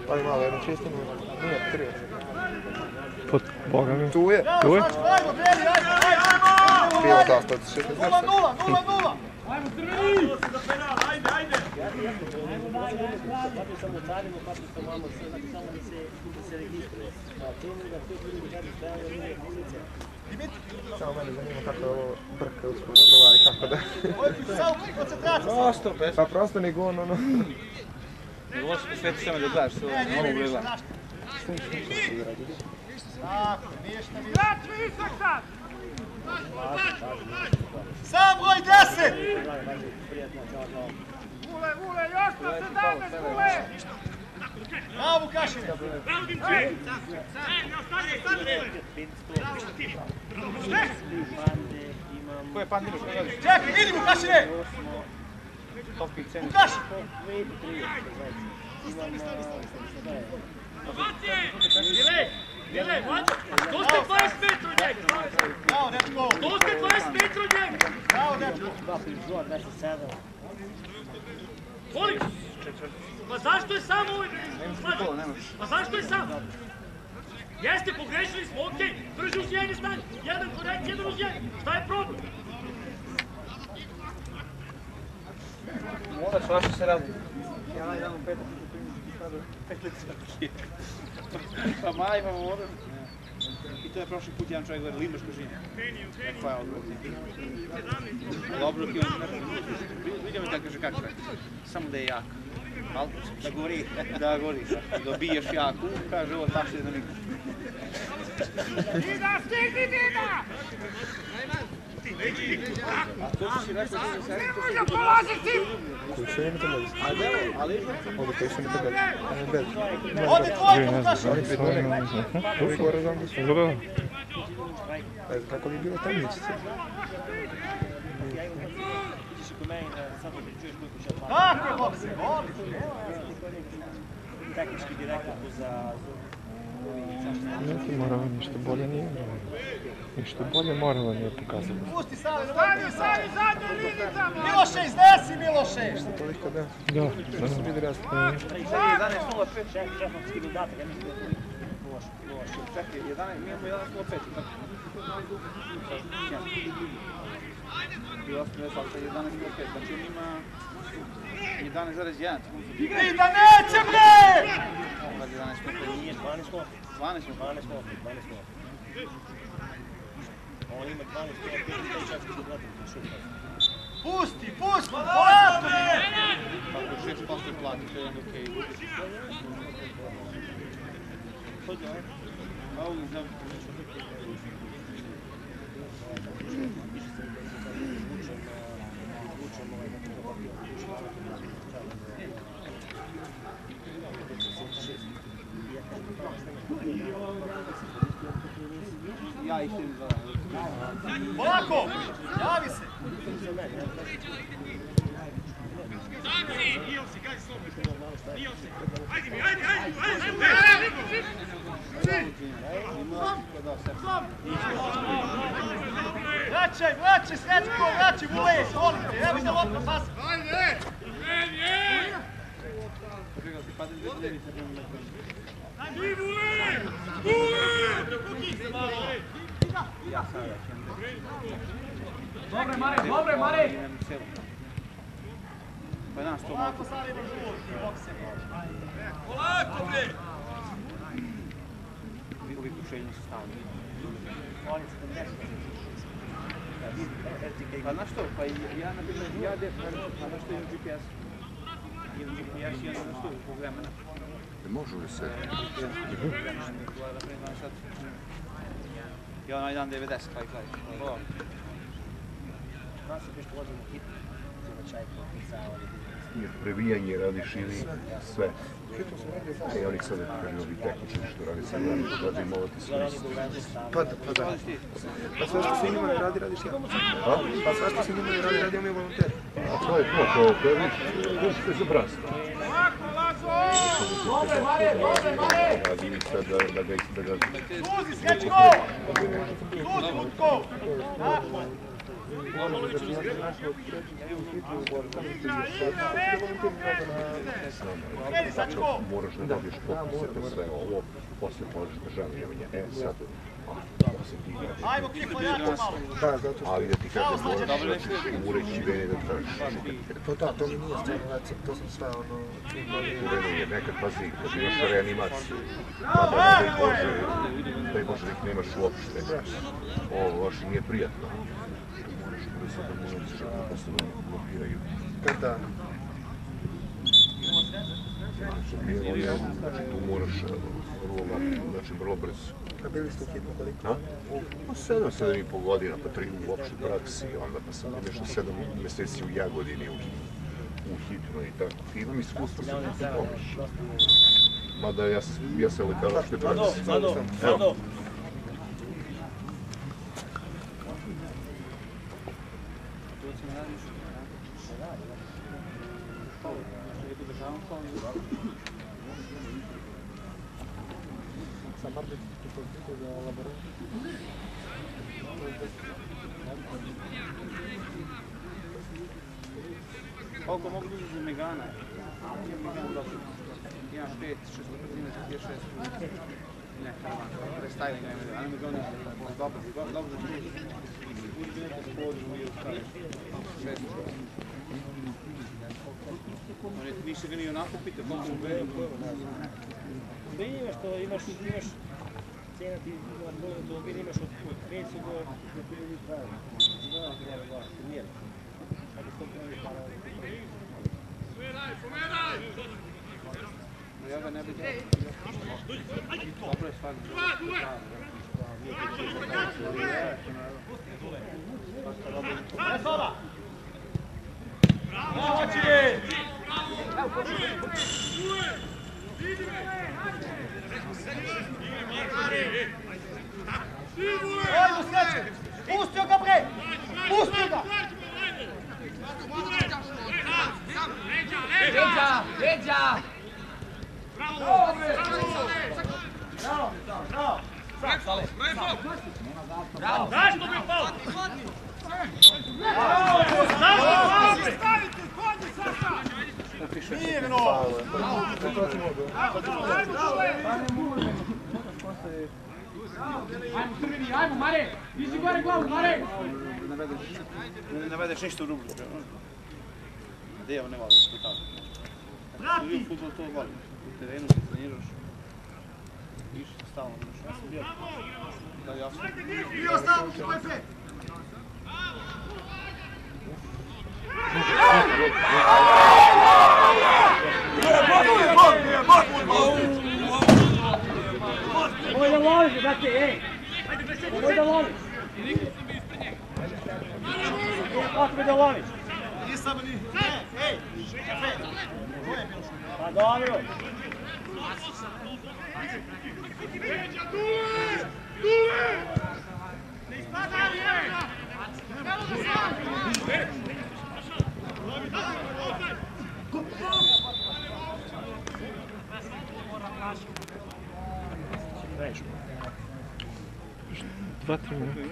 Ali malo, jedno čisto minuta. Nije, tri. Pod Boga mi. Tu je. Tu je? Bilo da, 116 nešto. Papir sam u carinu, papir sam vamo sve, znači samo da se, da se registruje. A to mi da sve ljudi kad stajalo nije pozicija. Samo mene zanima kako je ovo brka uspio da provari, kako da... Prosto, bez... Pa prosto ni gon, ono... Ovo se posveti samo da gledaš, to mogu da gledaš. Sam broj 10! Prijatna čala kao Ule, ule, još na 17, ule! Bravo, Vukašin! Ej! Ej, ne ostani, ostani, ule! bande, imam Ko je pandiraš, ne radiš? Čekaj, vidi Vukašine! Topki cenu. Vukašin! pet, tri, imam Dile, dile, Koliko? Pa zašto je samo ovaj... Pa zašto je samo? Jeste, pogrešili smo, okej, okay. drži uz jedne stanje, jedan korekt, jedan uz jedan, šta je problem? Moraš, vaša se radi. Ja najdam u petak, u primjeru, sada petlica. Pa majma moram. I to je prošli put jedan čovjek govori, limaš kažine. Kakva je odgovor? Dobro, ti on vidio mi da kaže kako je. Samo da je jak. Al, da gori, da gori. Dobiješ jaku, kaže ovo taši da nikad. Dida, stigni, Dida! A Vai ficar com ele diretamente. Kako je Bob se voli? Tehnički direktor za Neki Morava ništa bolje nije igrao. Ništa bolje Morava nije pokazalo. Pusti Save, stani, stani, zadnja linica! Miloše, iznesi, Miloše! Toliko da. Da, Da su da. vidi rast. Šef, šefovski dodatak, ja mislim da je to loš, loš. Čekaj, 11, mi imamo 11.05, tako? I 8.28, 11.05, znači on ima 11.1. Dida, neće, bre! Kad 11.05, Nije 12 lopti, 12 12 lopti, 12 lopti. On ima 12 lopti, i čak će dodatak za šut. Pusti, pusti, polako! Ako 6% plati, to je onda okej. A ovo za... Ja ih idem za... Polako! Javi se! Vraćaj, vraćaj, Srećko, vraćaj, Vule, volite, evo da lopta pasa. Dobre, Mare, dobre, Mare! Pa nas to malo... Polako, bre! Uvijek u šeljnu su stavili. Oni su tam nešto. Pa znaš što, pa ja na primjer, ja definitivno, pa znaš što imam GPS. Imam GPS, ja znaš što, zbog. Ne može li se? Ja onaj dan 90, kaj gledaj. Ovo, Nas je nešto vozimo hitno. Za čajku, pisao, Jer previjanje radiš ili sve. E, oni sad kažu ovi tehnični što radi sad radi, gledajmo ovo ti sve isto. Pa da, pa da. Pa sve što se njima ne radi, radiš ja. A? Pa sve što se njima ne radi, radimo mi volonter. A to je to, to, to je više što je za brast. Dobre, Mare, dobre, Mare! Radi sad da, da ga, da ga Suzi, Srećko! Suzi, Lutko! Tako da bi ja našao treću u moraš da dobiješ popise za sve ovo, posle možeš državljavanje. E sad, ti Ajmo, Kiko, jako malo. Da, zato što... Ali da ti kažem, moraš da ćeš ureći vene da tražiš. To da, to mi nije stvarno recept, to sam sve ono... Ureno je nekad, pazi, kad imaš reanimaciju, mada daj Bože, daj Bože da ih nemaš uopšte. Ovo baš nije prijatno. Moraš brzo da moraš da posle da blokiraju. Da, Znači, tu moraš eh, vrlo, znači, vrlo brzo. a bili ste u hitnu koliko? A? Pa sedam, sedam i pol godina, pa tri u opštoj praksi, onda pa sam nešto sedam mjeseci u Jagodini, u, u hitno i tako. Imam iskustvo sa hitnom pomoći. Mada ja, ja se lekar u opštoj praksi. Mado, Evo. Mado. To će mi radiš. Što je tu državom kao i Sam Marbić tu pozitivno za. Koliko mogu da uzeti Megana? Megan dobro. Imaš pet, šest brzina, četiri, šest. Ne, karavan, ga imaju. ali Megan je dobro, dobro, dobro za čuti. Uzmi neko spodru i ostaviš. Šest. On je, više ga ni onako pita koliko mu gledaju. Da imaš to, imaš, imaš Tjener ti duan bolën të obin imaš od kut, krenë su go në kërë një pravë. Në në kërë pas, të mjerë. Ajde sto kërë një para. Pomeraj, pomeraj! No ja ga ne bih... Dobro je stvarno. Ne sola! Bravo, Čije! Bravo! Vidi me! Ой, Лускачка! Устюга, брей! Устюга! Ледя! Ледя! Браво! Браво! Браво! Браво! Знаешь, что мне пал? Знаешь, что пал? Ставите, ходите, Саша! Mirno! Ajmo crveni, ajmo Mare, diži gore glavu Mare. navedeš, ne navedeš ništa u rublu. Gdje on ne voli, to tako. Prati! U futbol to voli. U terenu se treniraš. Više se stalno, znaš, ja sam bio. Da, ja sam. Bio stavu, svoj pet! Nemoj Vojda longe, brate, ej! Vojda longe! Kako da loviš? Nisam ni... Ne, ej! Kafe! Pa dobro! Dule! Dule! Ne ispadaj, ej! Ne mogu sam! Lovi, da, da, da, da! Два-три минуты.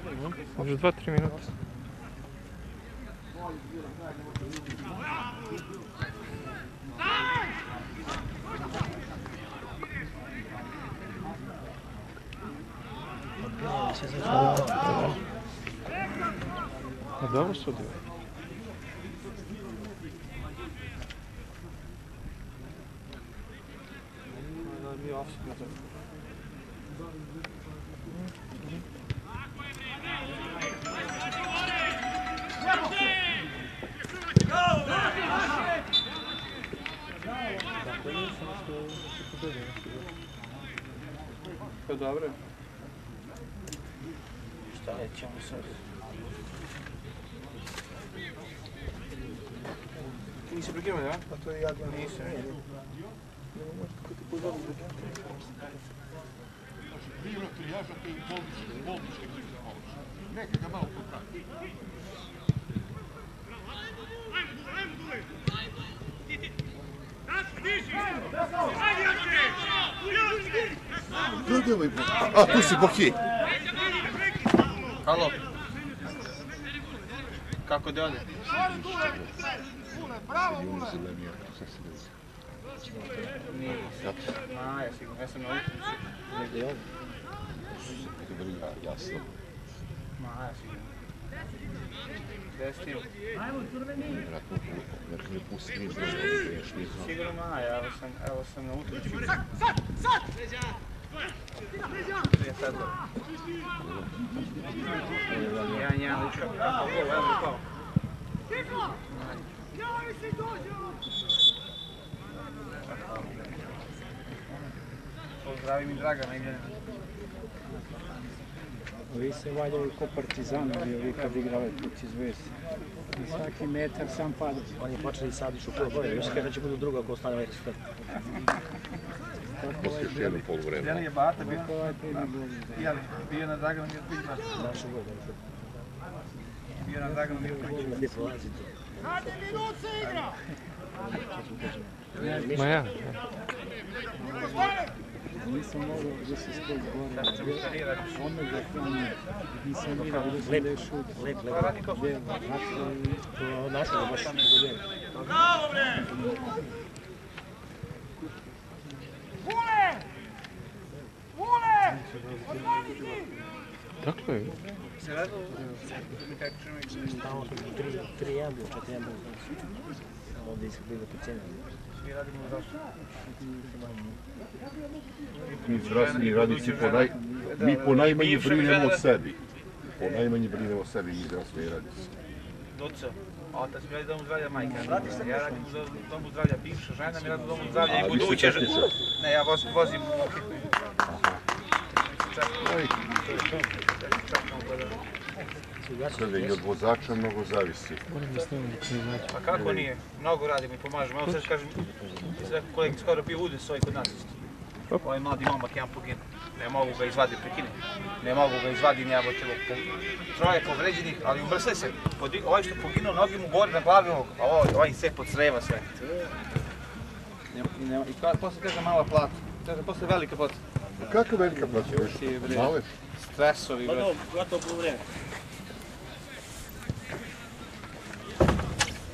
Уже два-три минуты. А да, вы сюда? Pa dobro. Šta nećemo sad? Ti nisi prekinuo, ja? Pa to je ja dva Nisam. Ne kako ti pozvali Bilo trijaža, to je bolnički, bolnički Neka ga malo. Gledaj, a tu si Boki. Halo. Kako da ode? Šta se Ah, essa, essa não. Entendeu? Tem que brincar, e ação. Mas, Desce tempo. Era tudo, era possível. Segura uma, ela não outra. Sai, sai, sai! Я не отвечаю. Я не отвечаю. Evo mi Dragana, Ivljana. Ovi se valjaju ko partizanovi, ovi kad igrali protiv zvezde. I svaki metar sam pada. Oni počeli sad išu prvo gore, još kada će budu drugo ako ostane ovaj sve. Posle još jedno pol vremena. Je Bata bio? Jeli, bio na Draganu Mirković. Našu gol, Bio na Draganu Mirković. gdje prolazi to. Ma ja. nisam mogao da se skroz gore. Ono za hranje nisam mogao da se ne šuti. Lep, lep. Lep, lep. Našao da baš pogodio. Bravo, bre! Vule! Vule! Odmani ti! Dakle je? Se radilo? Kako ćemo ih? Tamo su 3 jablje, 4 jablje. Ovdje su bile pocenjene. Mi zdravstveni radnici po naj... Mi po najmanje brinemo o sebi. Po najmanje brinemo o sebi, mi zdravstveni radnici. Doca, otac mi radi domu zdravlja majka. Ja radim u domu- zdravlja bivša žena, mi radi u domu zdravlja i buduće? Ne, ja vozim, vozim mnogo zavisi. Moram da snimam da se znači. Pa kako nije? Mnogo radimo i pomažemo. Evo sad kažem, sve kolegi skoro bio udes ovaj kod nas isto. Ovaj mladi momak, jedan poginu. Ne mogu ga izvaditi, prekine. Ne mogu ga izvaditi, ne mogu po... Troje povređenih, ali umrsli se. Podi... Ovaj što poginuo, nogi mu gore na glavi ovog, a ovaj, ovaj sve pod sreva sve. Nema, i, nema, I ka- posle kaže mala plata. Kaže posle velika plata. Kakva velika plaća? bre. Male? Stresovi, bre. Gotovo, gotovo po vreme.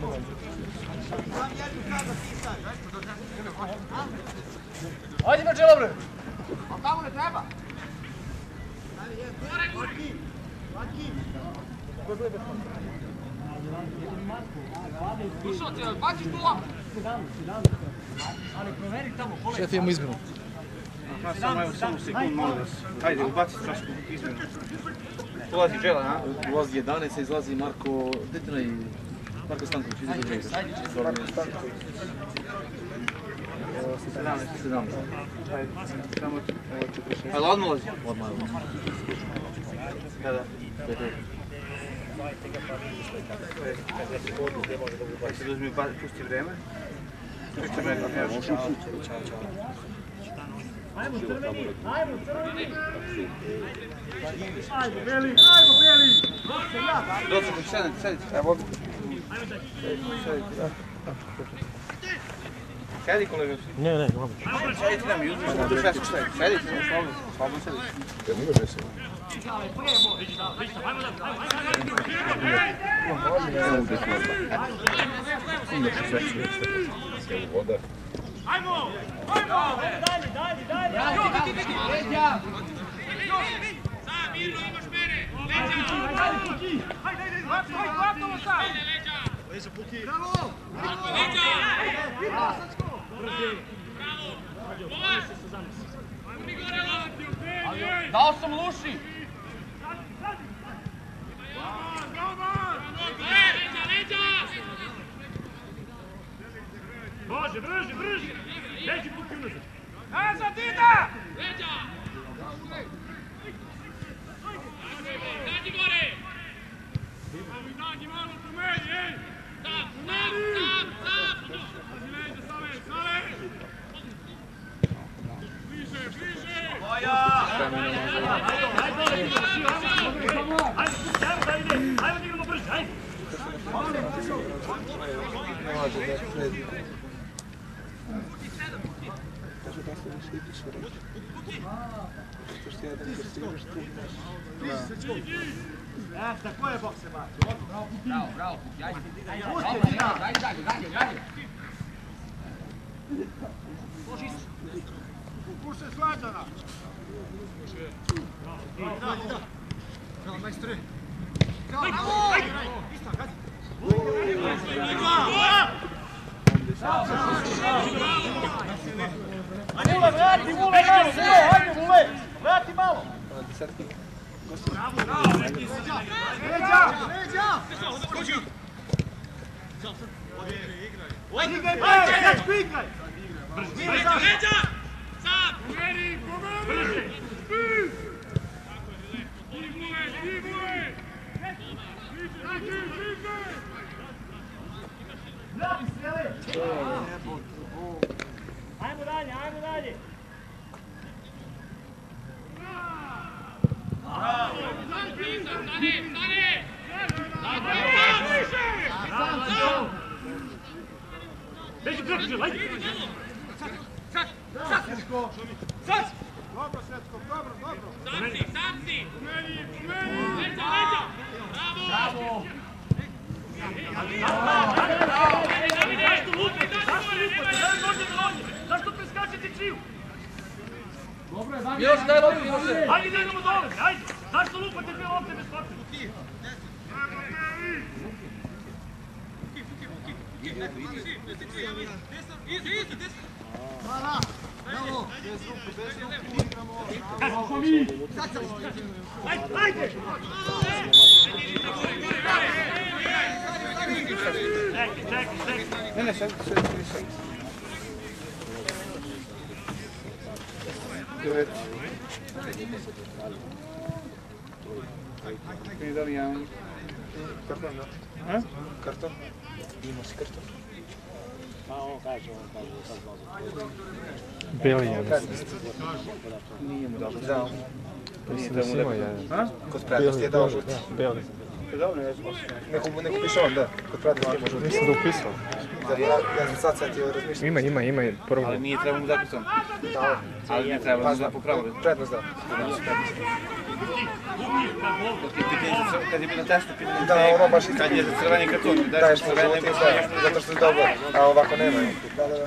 pobegneš. Ajde Marđela bre! Šef imamo izmjenu. Aha, samo evo samo sekund, molim vas. Ajde, ubaci trošku izmenu. Ulazi Džela, a? Ulazi 11, izlazi Marko Detina i Marko Stanković. Ajde, Marko Stanković. 17. 17. Ajde, samo evo 46. Ali odmah ulazi? Odmah. Da, da. Pa se uzmi, ba- pusti vreme. Pusti vreme, kako ja ću. Ajmo crveni, ajmo crveni! Ajmo beli, ajmo beli! Koji sedite, sedite. Evo Sjedi kolegaš? Ne, ne, glavno ću. Sjedi nam juzu, što ćeš vesku sjedi. Sjedi, slobodno, slobodno sjedi. Ja nije vesel. Ajmo! Ajmo! Dalje, dalje, dalje! Joga, ti vidi! Leđa! Joga, vidi! Sam, mirno imaš mene! Leđa! Ajde, Puki! Ajde, ajde, ajde! Ajde, hvatamo sad! Ajde, leđa! Puti, puti. Cristiano, Cristiano, Cristiano. É, такое бог se bate. Bravo, bravo, bravo. Já Dá-lhe, dá-lhe, dá-lhe, dá-lhe. Puxa se sladana. Bravo, mestre. Bravo. Isto, gazi. Bravo. Bravo. Bravo. Ajmo ni gore, Lavati! Dao sam luši! Leđa, leđa! igraj. brže, brže! Leđi Puki unazad! Nazad, Dida! Leđa! Nađi gore! Nađi malo po meni, ej! Stop, stop, stop, stop! Pazi leđa, Sale, Sale! kaže da je Fredi. Kaže da se više ipiš u reći. Zato što jedan ko si igraš tu, znaš. E, tako je bok se baci. Bravo, bravo. Ajde, ajde, Pusti, ajde, Dina. ajde, ajde, ajde, ajde. Puštaj slađana. Bravo, majstore. Bravo, ajde. Isto, gazi. Mule, vrati, Mule, malo, Mule, ajde, Mule. Vrati malo. Ona desetka. Leđa, leđa. Igraj, brže, dečko, igraj. Nije za- Ajmo dalje, ajmo dalje. Beži krpče, ajde. Sad, sad, sad. Dobro, Svetko, dobro, dobro. Sapsi, sapsi! Leđa, leđa! Bravo! Zašto lupate? Zašto lupate? Zašto preskačete čiju? Još daj loptu, Miloše. Ajde da idemo dole, ajde! Zašto lupate dve lopte bez papira? Ajde, ajde! Čekaj, čekaj, čekaj. Ne, ne, Djurec. Italiano. Cartão não? Hã? Cartão? Dimos cartão. Billions. Nije mu dao. Mislim da mu dao. Kod pravi ste dao žuti. Billions. Dobro, ne znam. Neko, neko piše on, da. Kod prednosti ima žuti. Mislim da upisao. Da, ja, ja sam sad setio razmišljati. Ima, ima, ima i prvo. Ali nije trebalo mu dati sam. Dao. Ali ne treba Pa da po pravilu. prednost da. Je za kad je bilo testo, pitanje Da, ono baš kad je za crveni karton, Daješ daješ mu crveni da, zato što je dobro, a ovako nema. Da, da, da.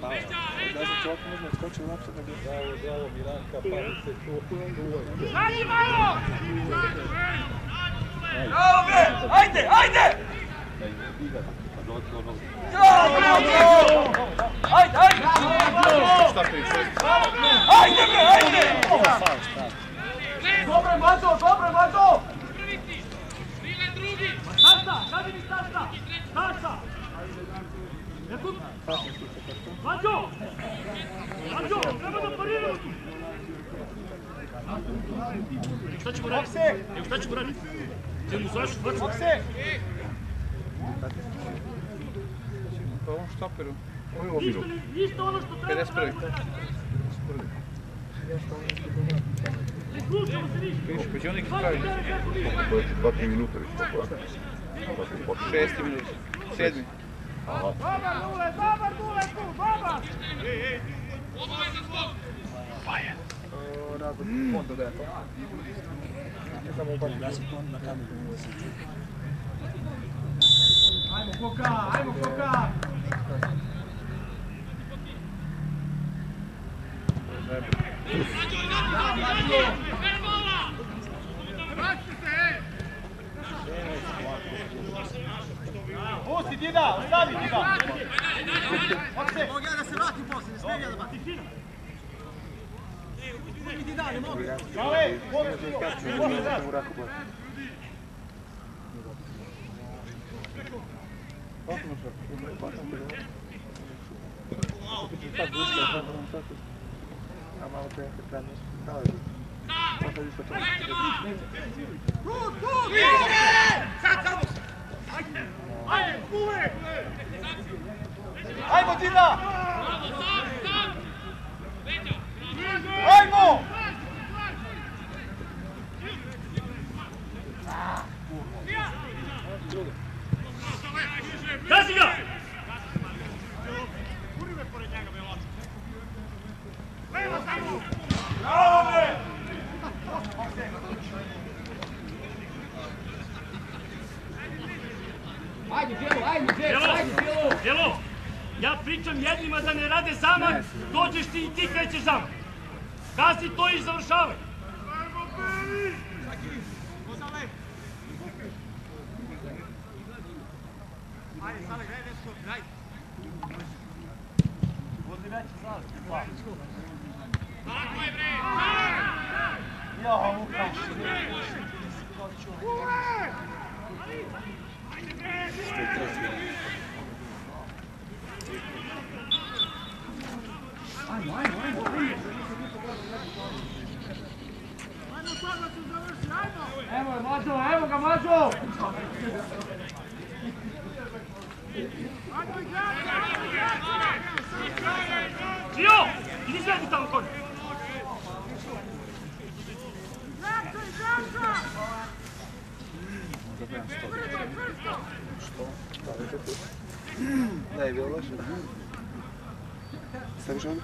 golu. Da se čovjek možda skoči uopšte da bi... Kaži malo! Bravo bre! Ajde, ajde! Bravo, bravo! Ajde, ajde! Ajde bre, ajde! Dobro, Mato, dobro, Mato! Stasa, kaži mi Stasa! Stasa! Ланчо! Ланчо, треба да парираме тук! Šta ćemo raditi? Evo šta ćemo raditi? Ti mu zašto bacu? Okse! Pa ovom štaperu. Ovo je obiru. Ništa ono što treba da raditi. 51. Ne slušamo se ništa. Viš, pa će oni pravi. Koliko je 2-3 minuta već tako? 6 minuta. 7. Dobar, Dule, dobar, Dule, tu, dobar! Obavezan skok! Baje. Razlog, fond dodaje to. Samo ubaci. Ja sam to na kameru. Ajmo, Koka, ajmo, Koka! Dobro. stavi dida, stavi dida. Mogu ja da se vratim posle, ne smijem ja da batim. Uzmi ti dalje, mogu. Ale, mogu ti dalje. A malo to je pra mim, da li? Sad sad 아이고 뛴다. 아이고. 다시가. 아, 네. Ajde, Djelo, ajde, Djelo, ajde, Djelo! djelo, ja pričam jednima da ne rade zamah, dođeš ti i ti krećeš zamah. Gazi to i završavaj. Evo je, Mađo, evo ga, Mađo! Evo, mlađo, evo ga, mlađo! Gio, idi sve ti tamo kod! Zdravca, zdravca! Zdravca, zdravca! Дай Белаш. Сержан.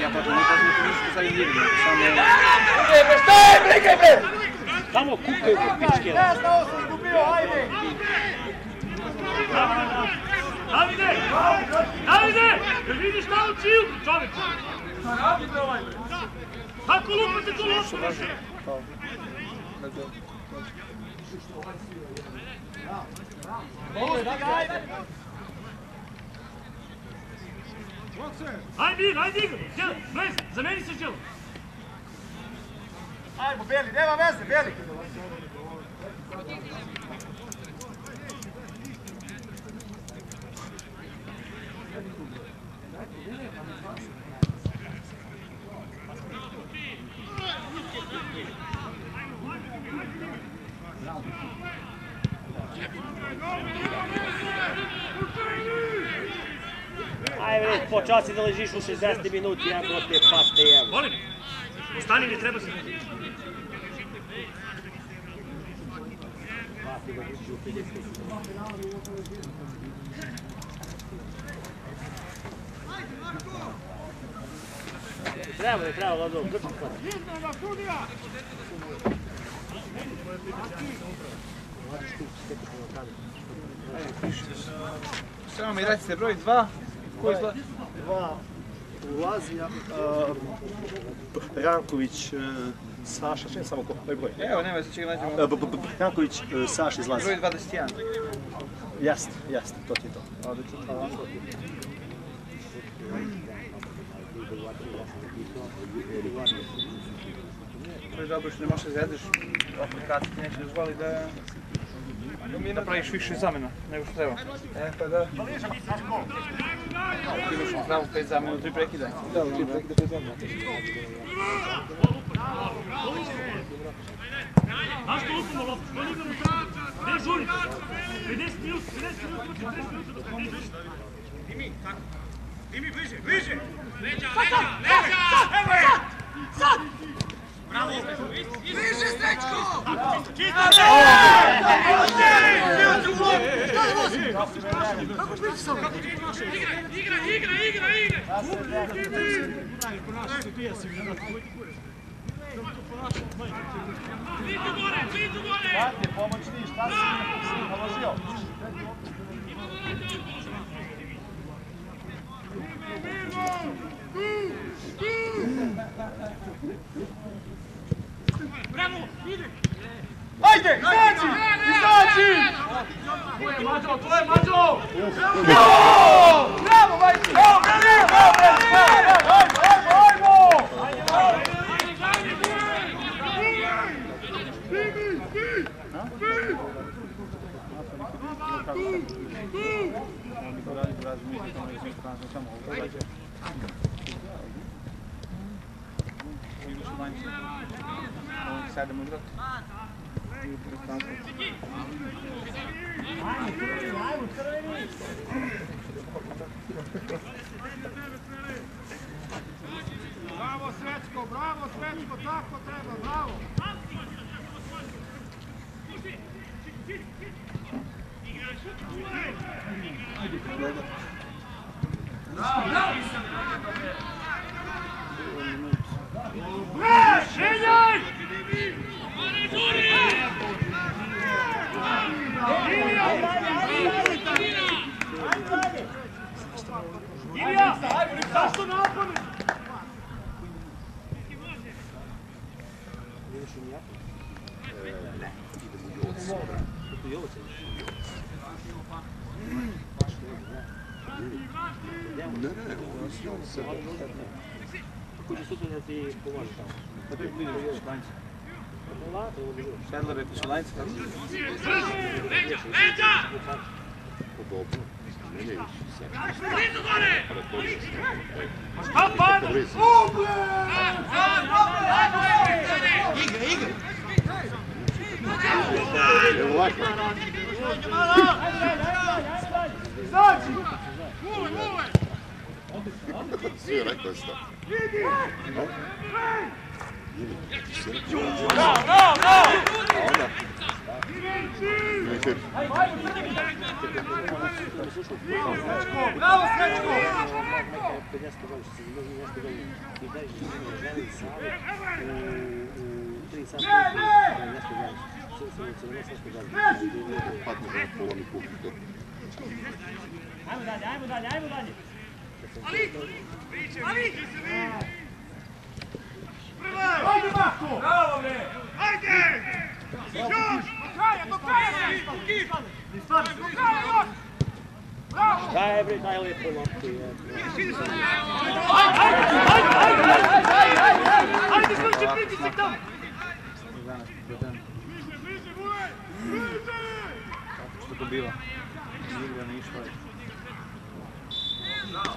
Я потом не сказали Ельвин, самое... Эй, бе, стой, прикай, бе! Само купкай го пичке. Не, стало се изгубил, айде! Davide! Davide! Jel vidiš šta u čiju, čoveče? Kako lupate tu loptu? Ajde, Mir, ajde Igor! Đel, Blez, zameni se Đel. Ajmo, Beli, nema veze, Beli! часа и да лежиш от 60 минути, ако те пасте ево. Моля остани не трябва се. Трябва, не трябва, Лазо, гръчко. Е е, Само ми дайте се брой два. Ko izgleda? dva ulazi, a, Ranković, e, Saša, čem samo ko, koji broj? Evo, nema se čega nađemo. E, Ranković, e, Saša izlazi. Broj 21. Jeste, jeste, to ti je to. Odlično. To je dobro što ne možeš da. Aplikacija ti neće dozvoli da... Da praviš više zamena nego što treba. E, pa da. Imaš pravo 5 zamena u 3 prekidanja. Da, tri prekida pred zemlja. Znaš što lupimo loptu? Što ne žuri! 50 minuta, 50 minuta, 40 minuta do konca. Dimi, tako. Dimi, bliže, bliže! Leđa, leđa, leđa! Evo je! Sad! Bravo! Bliže Srećko! Čitav! Kako biti sam? Igra, igra, igra, igra, igra! Vidu gore, vidu gore! Bate, pomoćni, šta si mi naložio? Imamo leta okolo! Mimo, mimo! Tu, tu! Ajde, izađi! Izađi! Tvoje mađo, tvoje mađo! Bravo! Bravo, majke! Bravo, bravo, bravo! Ajmo, ajmo! Ajmo! passada é muito Bravo Svetsko, bravo Svetsko, tako treba, bravo! Bravo! Шедлер е кошелайнска. Удобно. Не, не, Игра, игра. Znači! Mule, mule! Svi vidiš lanjci. Polako, rekao. Bravo, bravo, bravo! A onda? Bravo, Srećko! Padne za kupi to. Ajmo dalje, ajmo dalje, ajmo dalje. Ali! Ali! Ajde, Marko! Bravo, bre! Ajde! Još! Do kraja, do kraja! Do kraja, još! Bravo! Daj bre, daj lepo loptu. je. Ajde, ajde, ajde, ajde, ajde, ajde, ajde! Ajde, što će pritisak tamo! Danas, jedan. Što to biva? Ni igra, ni igra, ne možeš, igra! Kako? Napaljani? Napaljani.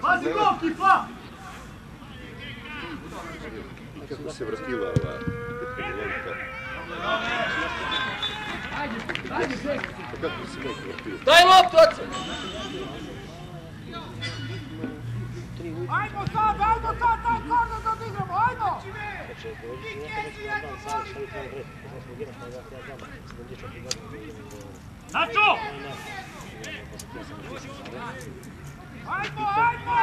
Вазиков, кипа! Якось все вразкіло, але підходилонька. Така красива квартира. Дай лопту отсюда! Аймо там, аймо там, там корно додиграмо, аймо! Ти кесі, аймо, Nacho! Aipo, aipo!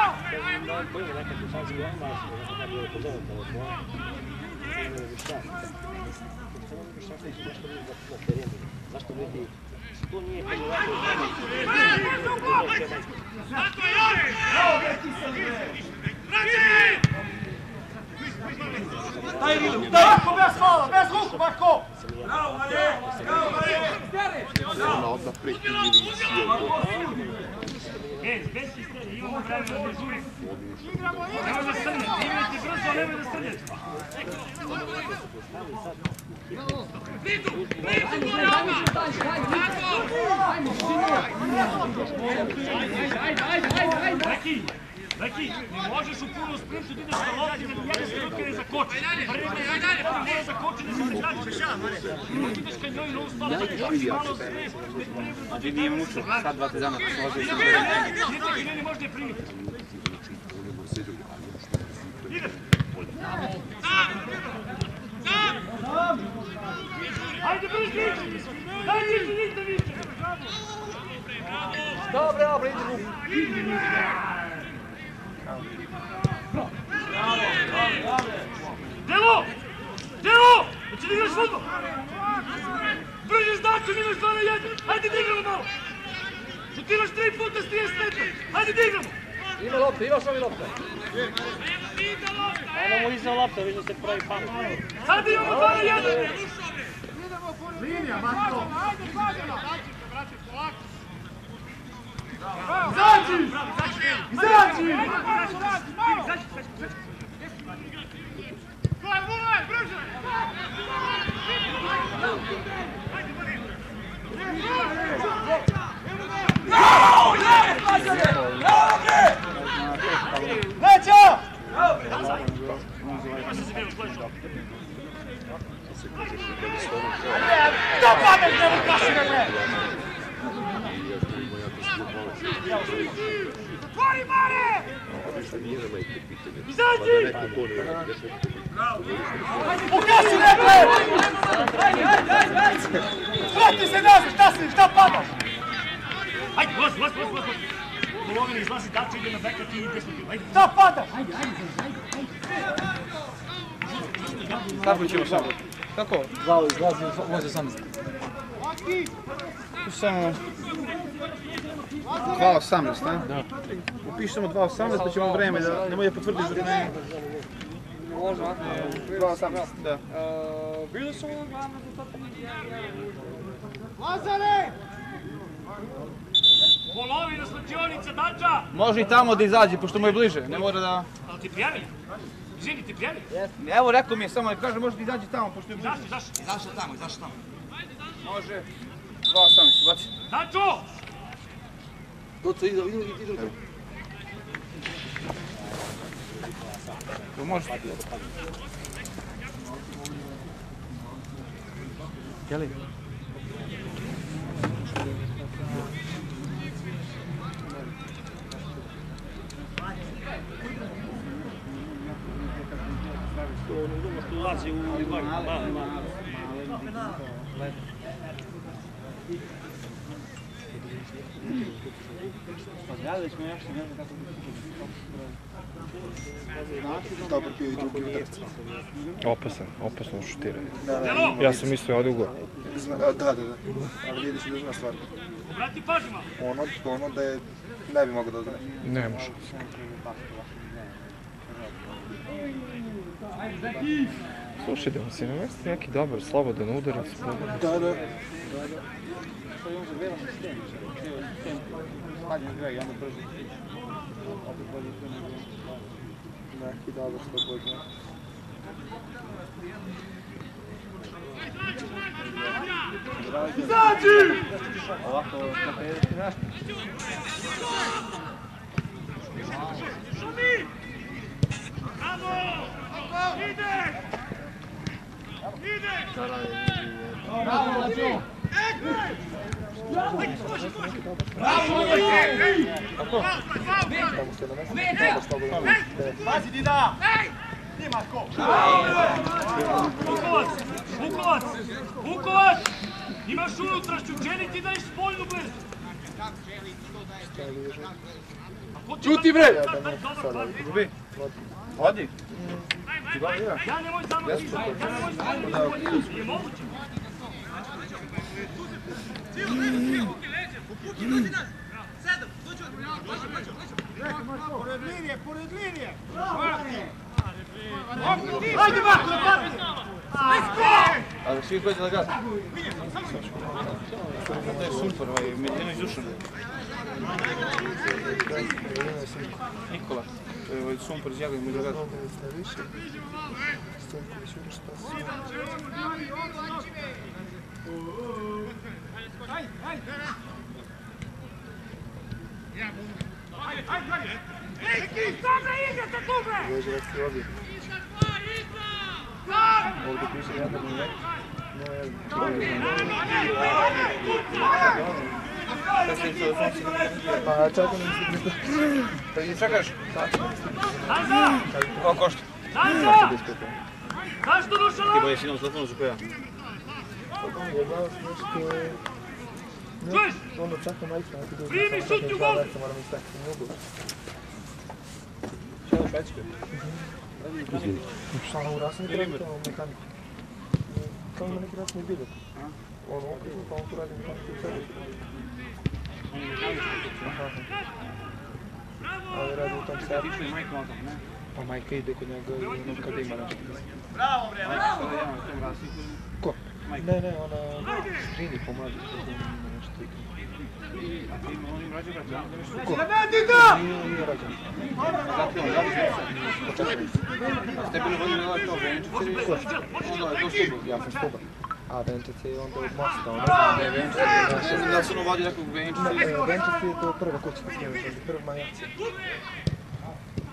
Zašto ljudi, Daj Rilu, daj! Bez malo, bez ruku, Marko! Bravo, Mare! Bravo, Mare! Ona odmah preki ili Bez, bez histerije, imamo vremena da žuri. Igramo, igramo! Nemoj da srnješ, igrajte brzo, nemoj da srnješ. Blizu, blizu, gore odmah! Tako! Ajmo, ajmo, ajmo! Ajde, ajde, ajde, ajde! Neki! Neki, ne možeš u punu sprintu da ideš na lopti, da jedeš da okrene za koč. Vreme je da okrene za koč, da se vratiš. Neki ideš ka njoj non stop, da ideš malo sve. A ti nije mučo, sad dva te dana složi. Neki meni možda je primiti. Ideš. Ajde brži! Daj ti se ništa više! Dobro, dobro, idi ruku. Delo! Delo! Hoće da igraš futbol? Dačo, imaš dva na jedan. Hajde da igramo malo. Šutiraš tri puta s 30 metra. Hajde da igramo. Ima lopta, imaš ovi lopta. Ajmo mu iza lopta, vidim se pravi pamet. Sad imamo dva na jedan. Linija, Matko! Izađi! Izadi! Izadi! Lecia! To pamięć nie Otvori, Mare! Izađi! Ukasi nekle! Ajde, ajde, ajde, ajde! Vrati se nazad, šta si, šta padaš? Hajde, voz, voz, voz, voz. Polovina izlazi, Dačo ide na beka, ti ideš na tim. Ajde. Šta padaš? Kako ćemo samo? Kako? Glavo izlazi, može sam samo... 2.18, a? Da. Upišemo 2.18 pa ćemo vreme da nemoj da potvrdiš da ne... Može, a? 2.18, da. Bili su ono glavno za to Lazare! Polovina slučionica, Dača! Može i tamo da izađe, pošto mu je bliže, ne mora da... Ali ti pijani? Izvini, ti pijani? Evo, rekao mi je samo, kaže može da izađe tamo, pošto je bliže. Zašto, zašto? Izašao tamo, izašao tamo. Može. 2.18, baci. Dačo! Tô, tô, idą, idą, idą. To może. Kelly. Lá, o Ivan, lá, lá. Погледачме, я ще гледам как това пък и други ударци. Опасен, опасно шутиране. Да, да. Аз съм мислил, оди го. Да, да, да. Али видиш ли на сварка? Оно, оно да е... Не би мога да знае. Не, може. Слушай, да му си намести някакви добър, слаба да не удари. Да, да. Да, да. Daqui dá água para o Zadi! Ovako, na peti, znaš? Šumi! Bravo! Ide! Ide! Bravo, Lazo! Tamo se namesti dobar slobodan. Pazi, Dida! Nije Marko! Vukovac! Vukovac! Vukovac! Imaš unutrašnju, Dženi ti daješ spoljnu blizu. Čuti bre! Rubi. Vodi. Ja nemoj samo ti ja nemoj samo ti je moguće. Pored linije, pored linije! Ajde, Marko, napadi! Ali svi hoće da gazi. To je sumpor, ovaj, Medljeno izdušan. Nikola. To je ovaj sumpor iz Jagodine, može da. Stojković, vidiš šta si. Dođe neki Byłeś jak człowiek. Mogę pisze ja to nie to nie czekasz. Hansa! O koszt. Hansa! Hansa, to do szalona! Chyba ja się nam zlatną, że ja. Je nešto... Čuješ? Onda čekam majka, ako dođe. Primi šut u gol! Moram istakti mogu. Čelo pečke. Šta na urasni igrati kao mehaniku? Kao ima neki rasni bilet. ono okreću, pa on tu radi kako ti sebi. Ali radi u tom sebi. Pa majka ide kod njega ono kada ima nešto. Bravo bre, Ko? Ne, ne, ona što da ima nešto igra. A ti ima onim rađe brate, nešto Ko? Dida! Nije. Zato on radi djeca. A ste bili vodili ovaj kao venčić ili... Ko? Ono je to. Ja sam. A Venčac je onda od mosta, ono. Ne, venčić. Ne znam da li su ono vodio nekog venčića ili... Ne, Venčac je to prva kuća kad smo išli, prva majacija.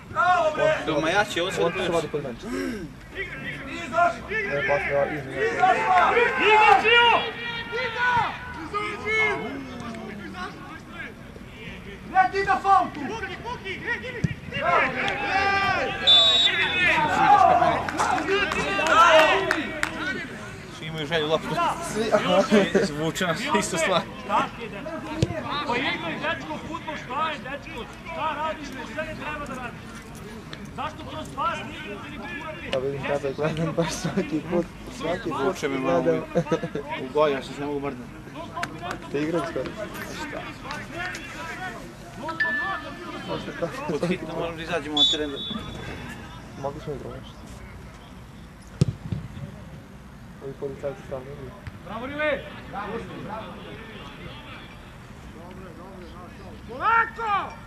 Bravo bre! Do majače, ovo se On vodi se vodi pod Venčac. Ne! Ne ti da faltu! Svi imaju želju loptu. Zvuče nas isto stvar. Dečko. Pa igraj, dečko, futbol, šta je, dečko? Šta radiš, sve ne treba da radiš. Zašto nije? Pa vidim kada gledam baš svaki put, svaki put Vuče me malo gledam. u goju, ja se ne mogu mrdati. Te igram skoro. Možda kako. Pod hitno moram da izađemo na teren. Mogli smo igrati nešto. Ovi policajci stalno igraju. Bravo, Rile! Polako!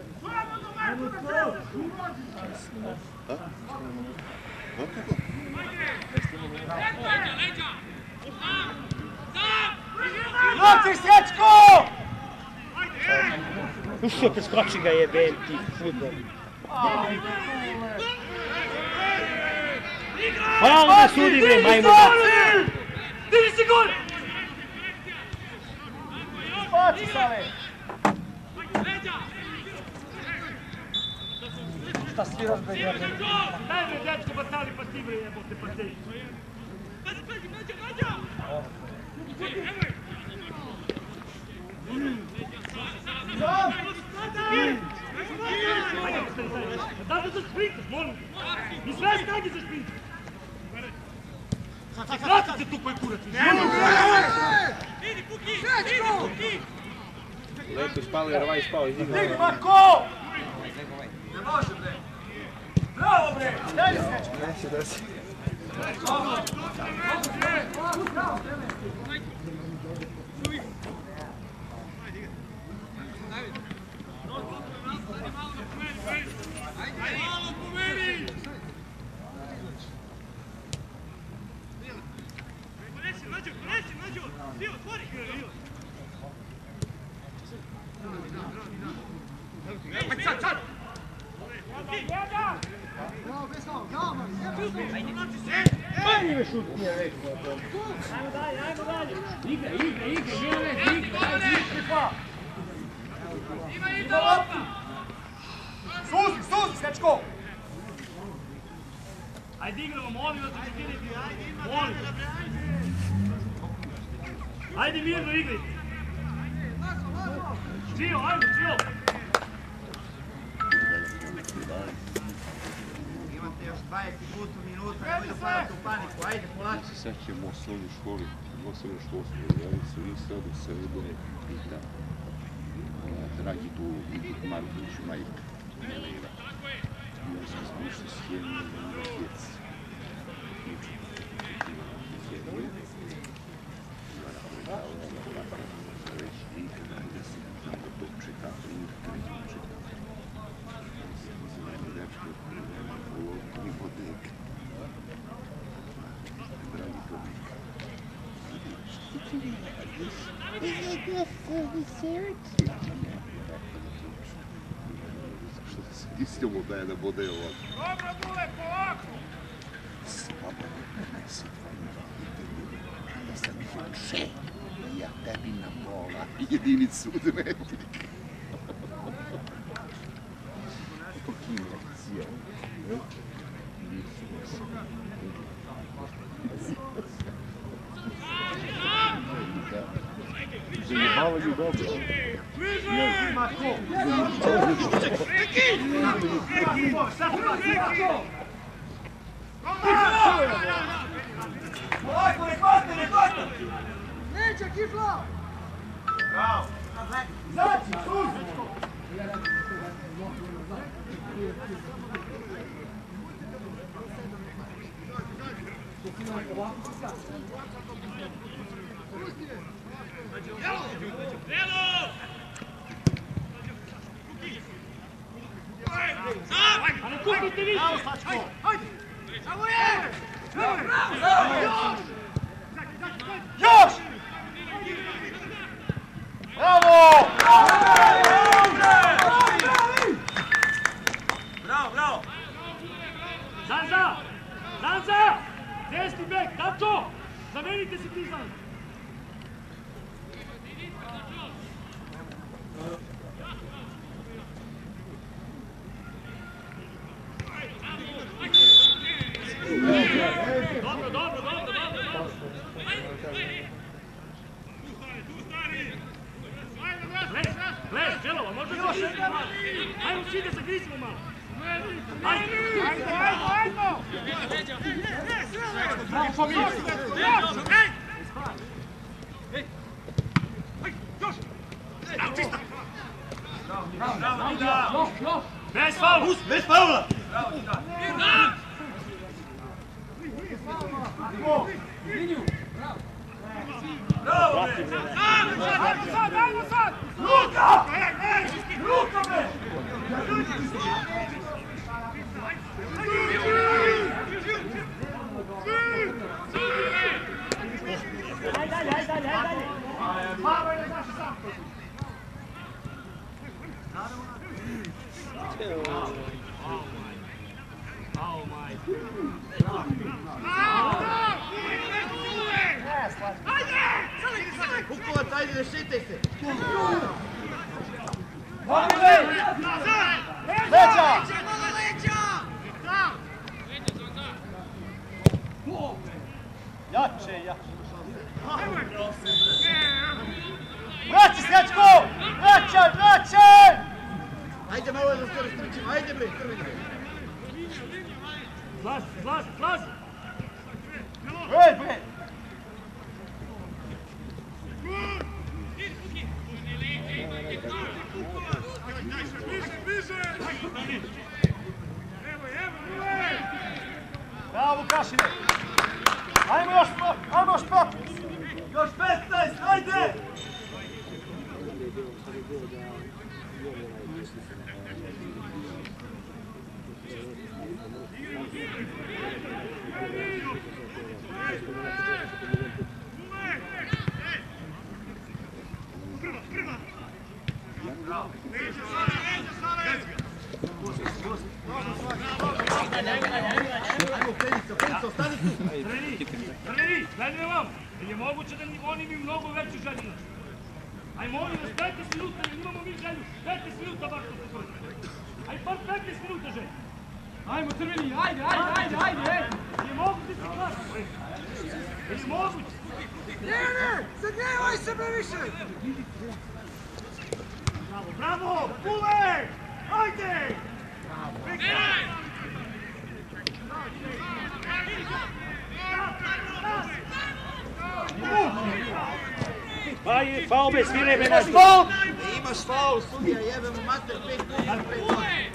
Ušao preskoči ga jebem ti futbol. Hvala da sudi bre majmu. Diži se gore! Spaci sale! пасти разбега. Дай ме, дядько, батали пасти, бе, еботе, пасти. Пази, пази, Надя, Надя! Да, да заспринтиш, моля! Не слезь, дай ги заспринтиш! Вратите тук, бе, курец! Иди, пуки! Иди, пуки! Лето спал и рва и спал, иди. Иди, Марко! Не може, бе! Bravo, školi, osnovnoj školi, u osnovnoj školskoj zajednici, i sad u sredu pita dragi tu Marković, majka Meleva. I ja sam smišao išli s Hemijom мене не буде. Richard, keep low. Go. Zati, Bravo! Bravo, bravo! Zanza! Zanza! Desni bek, Dačo! Zamenite se ti Zanza! Bravo, família! Autista! Bravo, bravo! Bez faula! Bez faula! Bravo! Bravo! Luka! Luka, bre! Ajde dalje, ajde dalje, ajde dalje. Mama je naša sam. Au, maj. Kukovac, ajde, ne šitaj se! Leđa! Jače, jače. Vraći, Srećko! Vraćaj, vraćaj! Ajde malo da se rastrčimo, ajde bre, krvi bre. Zlazi, zlazi, zlazi. Ej, bre! Bravo, Vukašine! Ajmo još, ajmo još protiv! Još 15, ajde! Ajmo, Penico, Penico, stani tu! Treni, treni, gledaj vam. Jer je moguće da oni imaju mnogo veću želju. Aj molim vas, 15 minuta, jer imamo mi želju. 15 minuta bar što se tvrdite. Aj bar 15 minuta želju. Ajmo, crveni, ajde, ajde, ajde, ajde, ajde! Je moguće se glasa? Je moguće? Ne, ne, zagrevaj se bre više! Bravo, bravo, Pule! Palme, svirajme nas. Fal! Imaš faul, sudija, jebemo mater, pet godina, pet godina.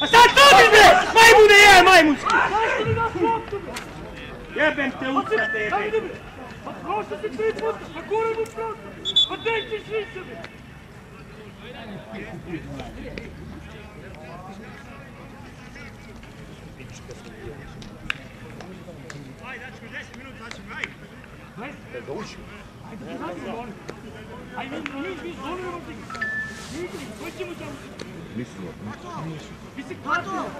A sad tobis bre! Majmune je, majmunski! Jebem te usta, te jebem. Pa prošla si tri puta, pa gore mu prosto! Pa deći šiševi! Mislimo. Mato!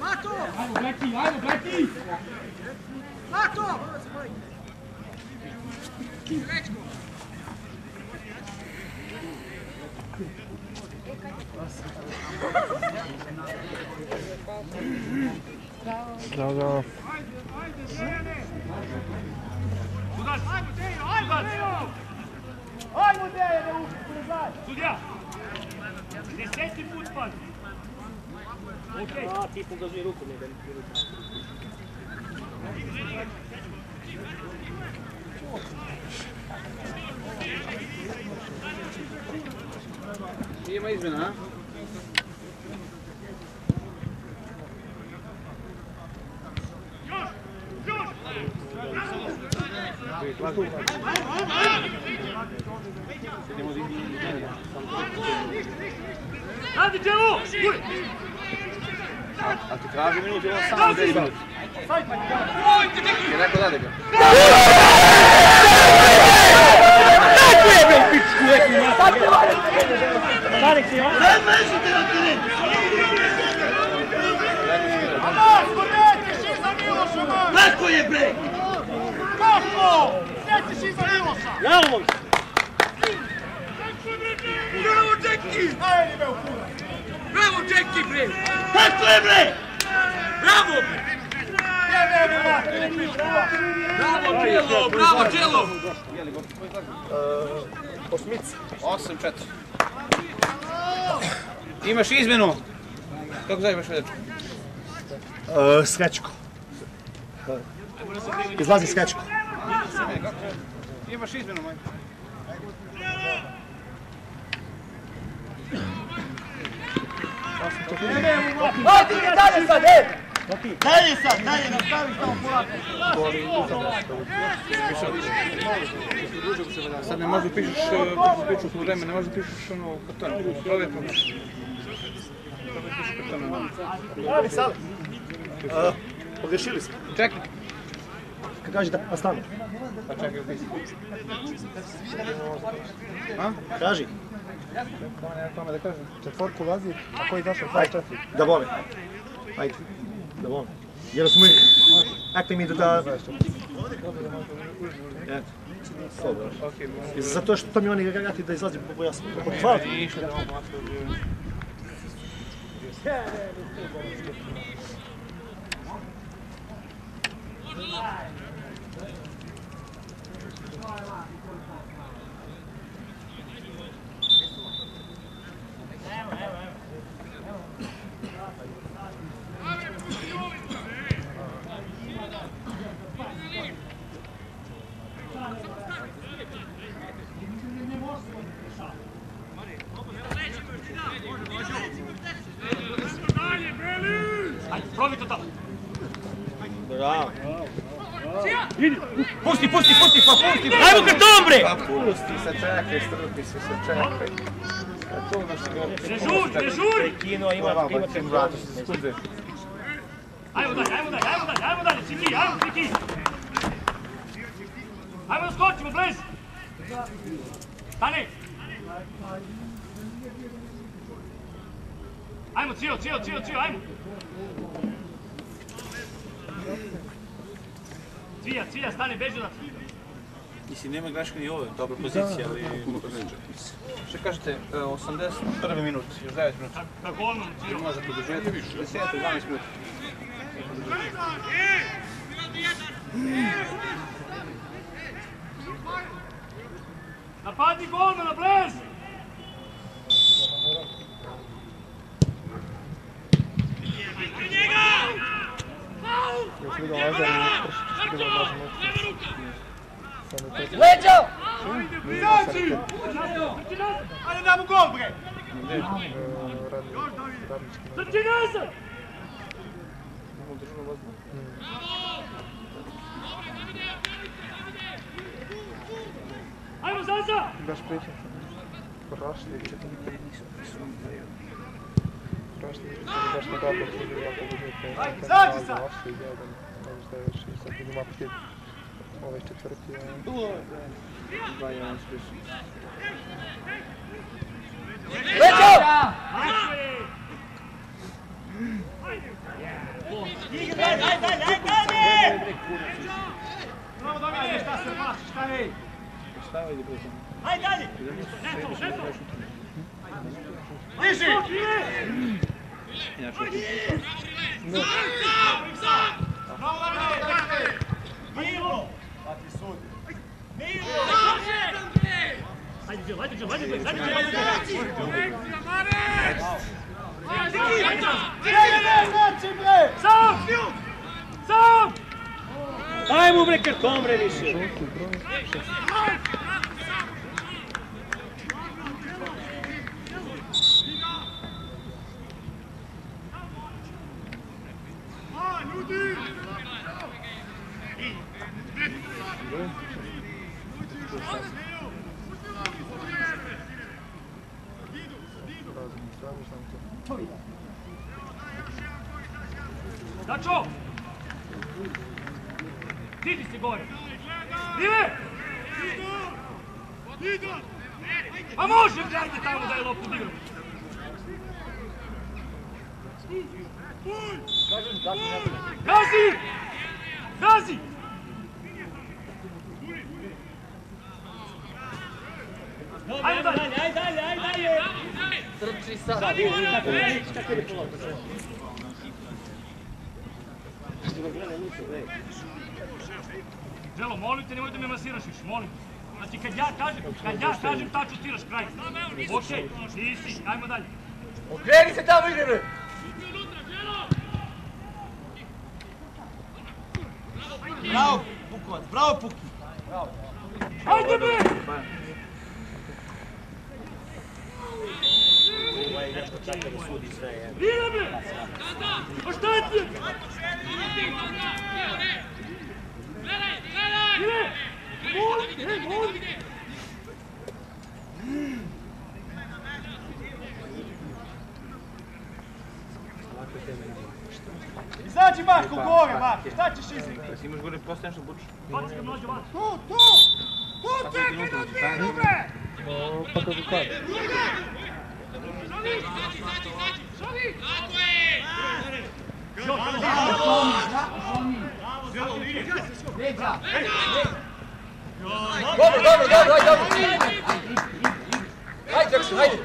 Mato! Ajmo, Bleki, ajmo, Bleki! Mato! Mato! Tchau, tchau. Aj, Mudejo! Aj, Mudejo! Aj, Mudejo! Sudija! Deseti put pad! Okej. A, ti sam dožni ruku, ne da mi ruku. Thank you. Hier maar eens binnen, Vediamo di Grande Gelo! Altri 3 minuti, non stanno 10 minuti. Vieni guardate qua. Dai qui, bel piccolo! Na Miloša, man! Kako je bre? Kako? Miloša! Bravo! Ajde, me bre! Kako je, bre? Đelo! Osmica. Osam, četiri. Imaš izmjenu. Kako zoveš dečko? Uh, Srećko. Izlazi Srećko. Imaš izmjenu, moj. Ajde, ide dalje sad, e! Dalje sad, dalje, nastavi samo polako. Sad ne možeš da pišeš, eh, kako se pišu u vreme, ne možeš da pišeš ono karton. Provjetu. Kako da pišeš karton. Ali sad, uh, pogrešili smo. Čekaj. Kad kaže da ostane. Pa čekaj, upisaj. A? Kaži. Tome da kažem. Četvorku ulazi, a koji došao? Ajde, da vole. Ajde, vole. Jer smo ih, akte mi da. Eto. Dobro. I zato što to mi oni gagati da izlazi po jasno. Hvala ti. Ništa Ajmo karton, bre! Pa pusti se, čekaj, strpi se, se čekaj. A to ono što ga... Ne žuri, ne žuri! Kino ima, ima Tim vratu se sekunde. Ajmo dalje, ajmo dalje, ajmo dalje, ajmo dalje, Siki, ajmo Siki! Ajmo da skočimo, Blez! Stani! Ajmo, cijel, cijel, cijel, cijel, ajmo! Cvija, cvija, stani, beži odatle. Mislim, nema greške ni ovo, dobra pozicija, ali... Što kažete, e, 81. minut, još 9 minuta. Na golnom, cijel. Može produžeti, 10, 12 minuta. Napadni golman na Blez! Još vidio Lazar i Pršić bilo baš mučno. Samo Leggio! Izaći! Ajde nam u gol, bre! Začinaj se! Ajmo, Zaza! Baš pričam. Prošli, četiri, tri, nisu prisutni. Prošli, baš ne dobro, koji je jako dobro. Ajde, Zaza! Vaši, jedan, možda još, sad idemo apetitno. Ovo je četvrti, dva je on sliši. Lećo! Ajde, ajde, ajde! Bravo, Domine, šta se vlasi, šta vi? Šta vi, brzo? Ajde, dalje! Neto, neto! Bliži! Inače, Bravo, Domine! Bravo, Domine! Bravo, Domine! Davide! Milo! Milo! Ajde, Đelo, ajde, Đelo, ajde, Đelo, ajde, Đelo, ajde, Đelo! Sam! Sam! Daj mu bre karton bre više. Vidi se gore! Ide! A može, gledajte tamo da je loptu digao. Gazi! Gazi! Ajde dalje, ajde dalje, ajde dalje! Trči sad. Sad je gore! Kako je polo? Želo, molim te, nemoj da me masiraš više, molim. Znači, kad ja kažem, kad ja kažem, tačno stiraš kraj. Okej, nisi, ajmo dalje. Okreni se tamo igre bre. Bravo, Pukovac, bravo Puki. Ajde bre! Ide bre! Pa šta ti je? Ide! Molim, ej, molim! Izađi Marko gore, Marko, šta ćeš izigrati? Jesi imaš gore postoje nešto bučiš? Baci ga mlađo van. Tu, tu! Tu, čekaj na dviju, bre! Pa kako kad? Dobro, dobro, dobro, ajde, dobro. Ajde, Jackson, ajde. Ajde, ajde, nemoj! Ajde, ajde! Bravo, Miloše. Ajde, Haydi Jackson haydi.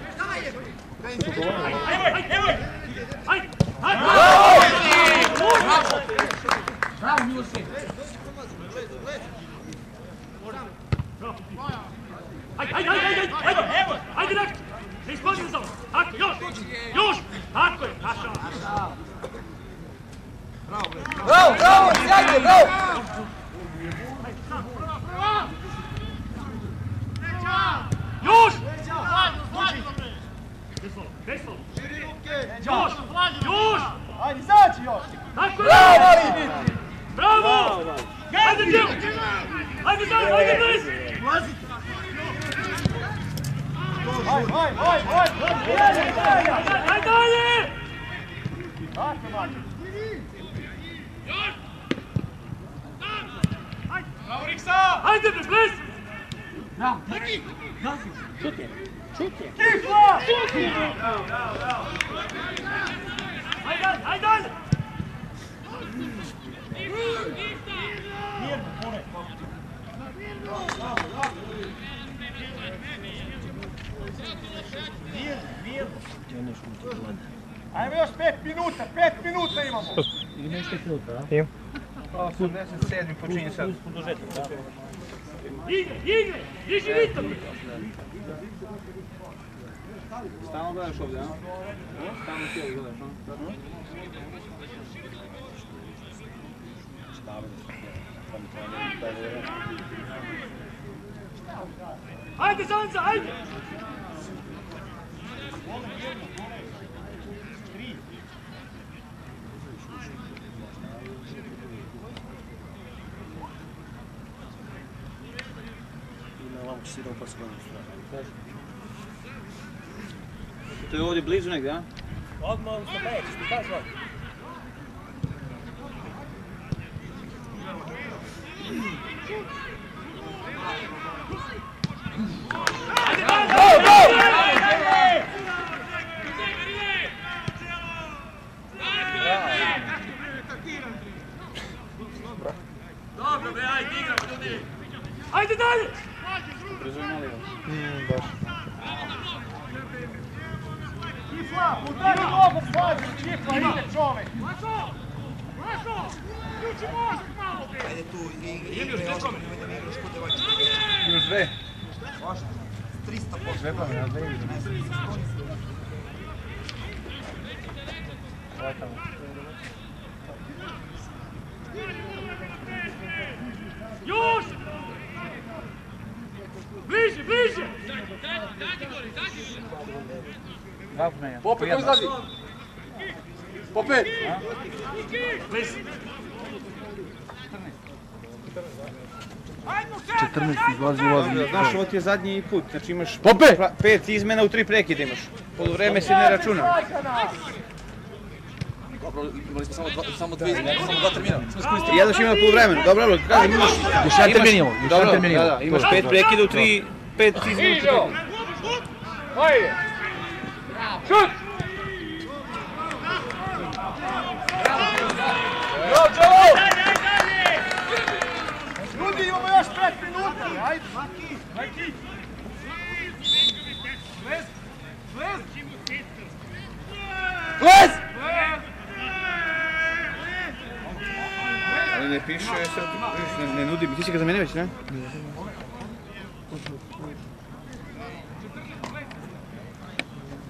Bravo Yusuf. Haydi haydi haydi haydi. Haydi direkt. Disposição. Aqui, Yusuf. Yusuf. Aqui. Acha. Bravo. Bravo, bravo, Thiago, bravo. Braci još! Tako je! Bravo! Bravo! Hajde, Džil! Hajde, Džil! Hajde, Džil! Ulazite! Hajde, hajde, hajde! Hajde, hajde! Hajde, hajde! Tako, Mađo! Bravo, Riksa! Hajde, bre, ples! Bravo, Taki! Gasi! Šutje! Šutje! Kifla! Šutje! Bravo, bravo, bravo! Hajde, hajde! Ajmo još 5 minuta, 5 minuta imamo! Ima još 5 minuta, a? Ima. 87. počinje sad. Igre, igre! Iži Vitor! Stalno gledaš ovdje, a? Stalno ti ovdje gledaš, a? Stavljeno. Stavljeno. Stavljeno. Ajde, Zanza, ajde! To je ovdje blizu negdje, a? Odmah u stopeć, ti kaži ovdje. Dobro, bre, Ajde dalje! Prezumali ga. Mm, baš. Kifla, udari nogom, slađe, kifla, ide čovek. Mašo! Mašo! Ključi mozak malo, bre! Ajde tu, igri, igri, ostane, nemoj da igraš kod devačka. Još dve ja da vidim. Još! Bliže, bliže! Pope, ko izlazi? Pope! Bliže! 14 izlazi, ulazi. Znaš, ovo ti je zadnji put, znači imaš Pope! pet izmena u tri prekida imaš. Polovreme se ne računa. Imali smo samo dva, samo dve izmene, samo dva termina. Smo iskoristili. Jedan još ima polovremenu, dobro, dobro, kažem, imaš... Još jedan termin imamo, još jedan dobro, termin imamo. Da, da, imaš pet prekida u tri, pet izmena u tri prekida. Ajde! Šut! Ale nepíše se, ne, ne nudi, ti si ga zamenio već, ne?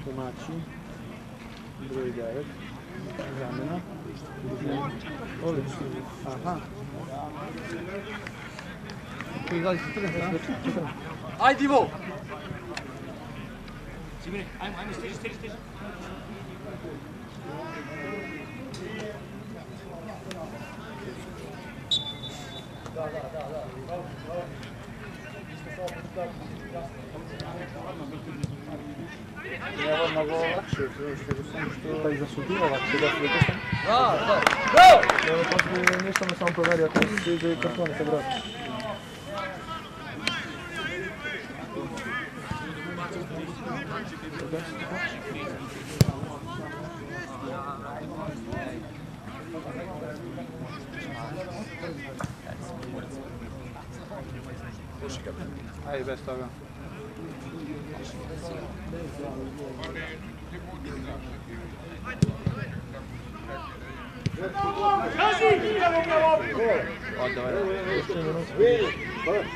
Domaći, broj 9, zamena, Olić, aha. Haydi İbo. Cimri, aynı, aynı, stage, stage, stage. Da, da, da, da. Я могу лучше, потому что так засудила, вообще до следующего. Да, да. Я вот просто не что на самом подаре, а то все эти картоны собрать. Hei, beste dagen.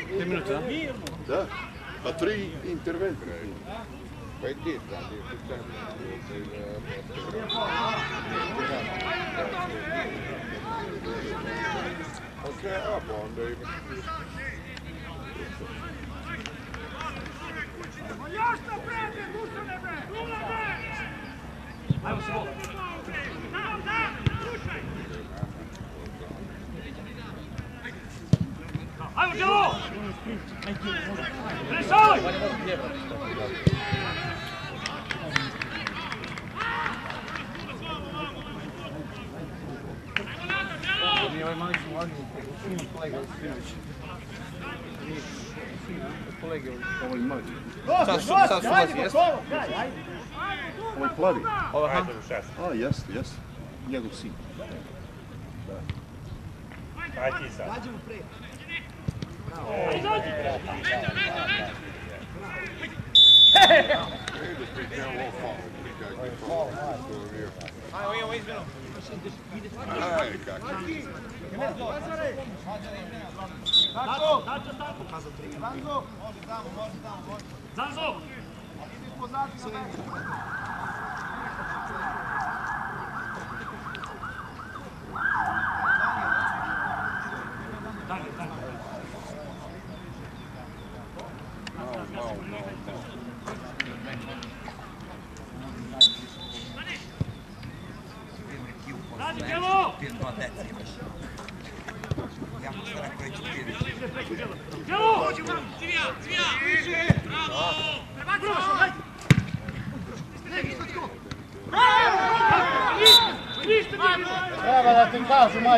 Ti minutter. Tre interventer. пойти там, где Okay, up on, baby. I was full. Now, now, I will go! kolege ovo Njegov sin. Da. Ajde ti. Dađemo pre. Zanzo! Zanzo! Zanzo!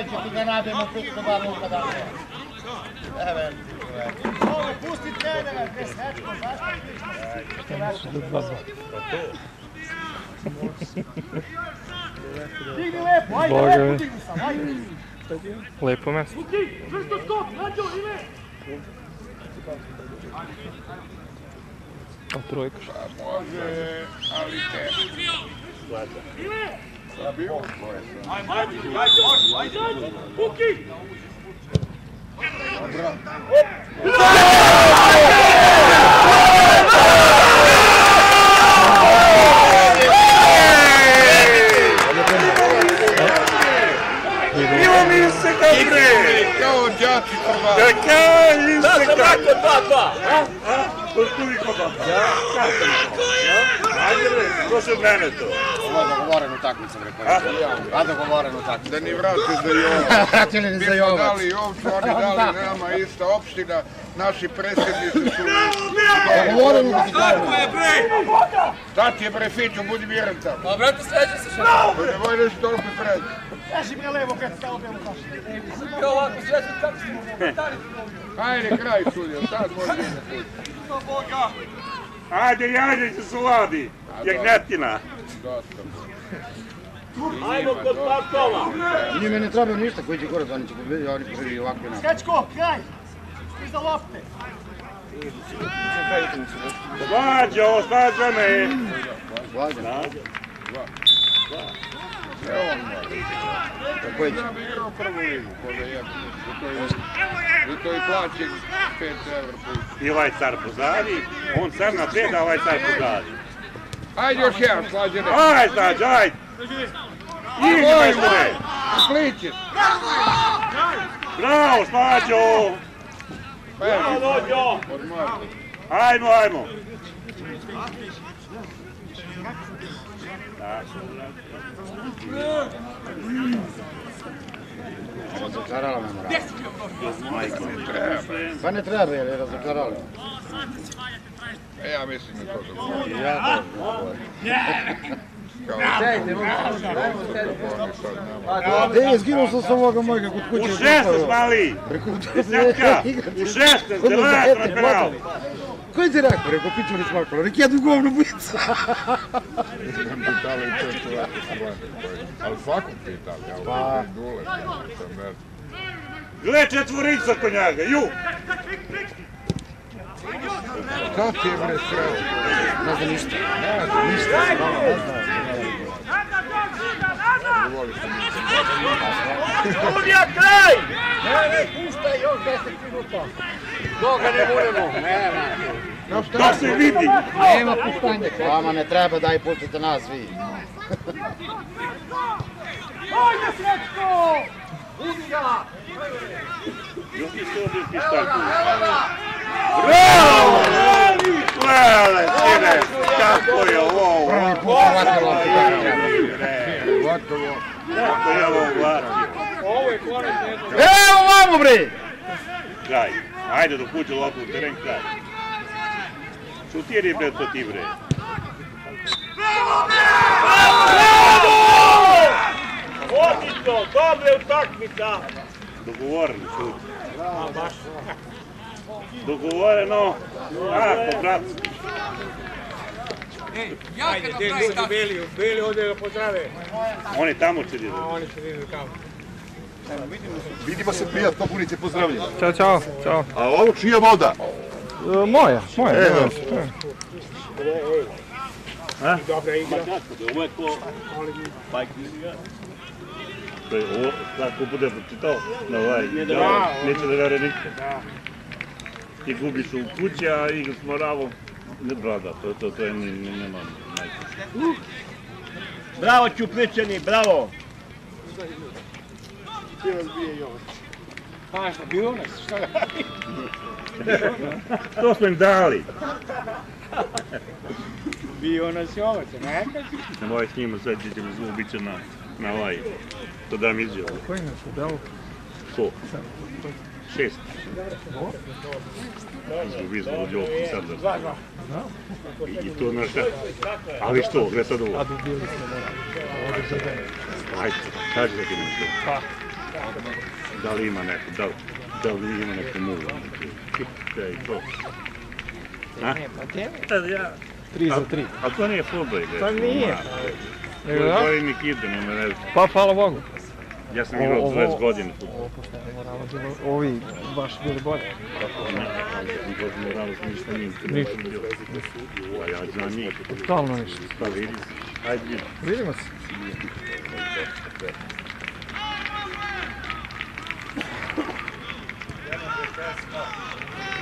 Mlađe, ti ga nabijemo preko barnuka da ne. Evo, Ovo, pusti trenera, gde sečko, zašto ti? Evo, su dobro. Digni lepo, ajde, lepo digni sam, ajde. Lepo mesto. Uki, čvrsto skok, Mlađo, ime! A trojka šta? Može, ali né? te. Ime! Vai, vai, vai, vai, vai, vai, vai, Meu amigo, você tá Que é o diabo que é isso, cara? Não, você vai, papá! Ah, ah, papá! Ajde bre, ko se mene to? Ovo dogovoreno utakmica, rekao je. A dogovoreno utakmica. Da ni vrate za Jovac. Vratili ni Mi za smo Jovac. dali Jovcu, oni dali nama ista opština. Naši predsjednici su... Dogovoreno da ti kažem. Šta ti je bre Fiću, budi miran tamo. Pa brate, sreće se što. Pa ne moj nešto toliko pred. Kaži bre levo kad stao belo kaši. I ovako sreće kako smo komentari. Ajde, kraj sudio, sad može biti. Ajde, jađajte se vladi, jagnetina. Dosta. Ajmo kod Partova! Njime ne treba ništa, koji će gore, oni će pobediti, oni prvi ovako i onako. Skečko, kraj! Iza lopte! Slađo, slađo me. Slađo. Evo on mora. Koji će? Ja bi igrao prvu ligu, ko da je. I to i plaće 5 evra. I ovaj car pozadi, on sam na pet, a ovaj car pozadi. Ajde još jedan, slađene. Ajde, slađo, ajde. Iđi, majstore. Kliči. Bravo, slađo. Bravo, dođo. Ajmo, ajmo. Razočarala me mora. Pa ne treba, jer je razočarala. E, ja mislim da to dobro. Ja to Kao Gde je skinuo sam sa ovoga mojega kod kuće? U šesnaest, mali. Desetka. U šesnaest, te vatra penal. Koji ti rekao? Rekao, piću ni smakalo. Rekao, jedu govno bujica. pitali to što je Ali svakog pitali, ali Pa. dule. sam ne- Gle četvorica konjaga, ju. Šta ti je bre sreće? Ne zna ništa. Ne znam, Ništa. Ne zna. Voli se mi. Studija, kraj! Ne, ne, puštaj još 10 minuta. Doga ne budemo. Nema. To se vidi. Nema puštanja. Vama ne treba, daj pustite nas vi. Ajde, Srećko! Budi ga! Bravo! Hvala, sine. Kako je ovo? Prvi put ovakva Gotovo. Kako je ovo vratio? Evo vamo bre! Kraj. Ajde dok uđe loptu u teren, kraj. Šutiri bre to ti bre. Odlično, dobre utakmica! Dogovoreno, šut. Dogovoreno. A, po bratski. Ja kad napravim tako. Beli, beli ovdje ga pozdrave. Oni tamo će da Oni su vidjeli kao. Vidimo se prijatno, budite pozdravljeni. Ćao, čao, čao. A ovo čija voda? E, moja, moja. E, moja. A? Dobra igra. Ovo je ko... To je ovo, kako bude pročitao, na ovaj, Da, neće da vere nikto. Ti gubiš u kući, a igra s moravom. Ne, brada, to, to, to je, ne, ne, nema majke. Bravo Ćupričani, bravo! Pa što, bilo nas, šta radi? To smo im dali. Bio nas je ovac, ne kaži. Nemoj s njima sad ćete mi zvuk, bit će na, na ovaj, to dam izjavu. Koji nas je dao? Ko? Šest. Izgubili smo od Joku sad da... Dva, dva. I, i to znaš šta? Ali što, gre sad ovo? A dobili smo da. Ovdje za den. Ajde, kaži da ti nešto. Pa. Da li ima neko, da li? da li ima neku mulu. Kipke i to. A? Pa. Sad ja... Tri za A- tri. A to nije fudbal. Pa nije. To Nego je da? koji mi kide, nema ne znam. Pa hvala Bogu. Ja sam igrao Ovo- 20 godina fudbal. Ovo postaje moralo bilo, ovi baš bili bolji. Moralo ništa nije. Ništa. A ja znam njih. Totalno ništa. Pa vidi. Ajde vidi. Vidimo se. Yeah,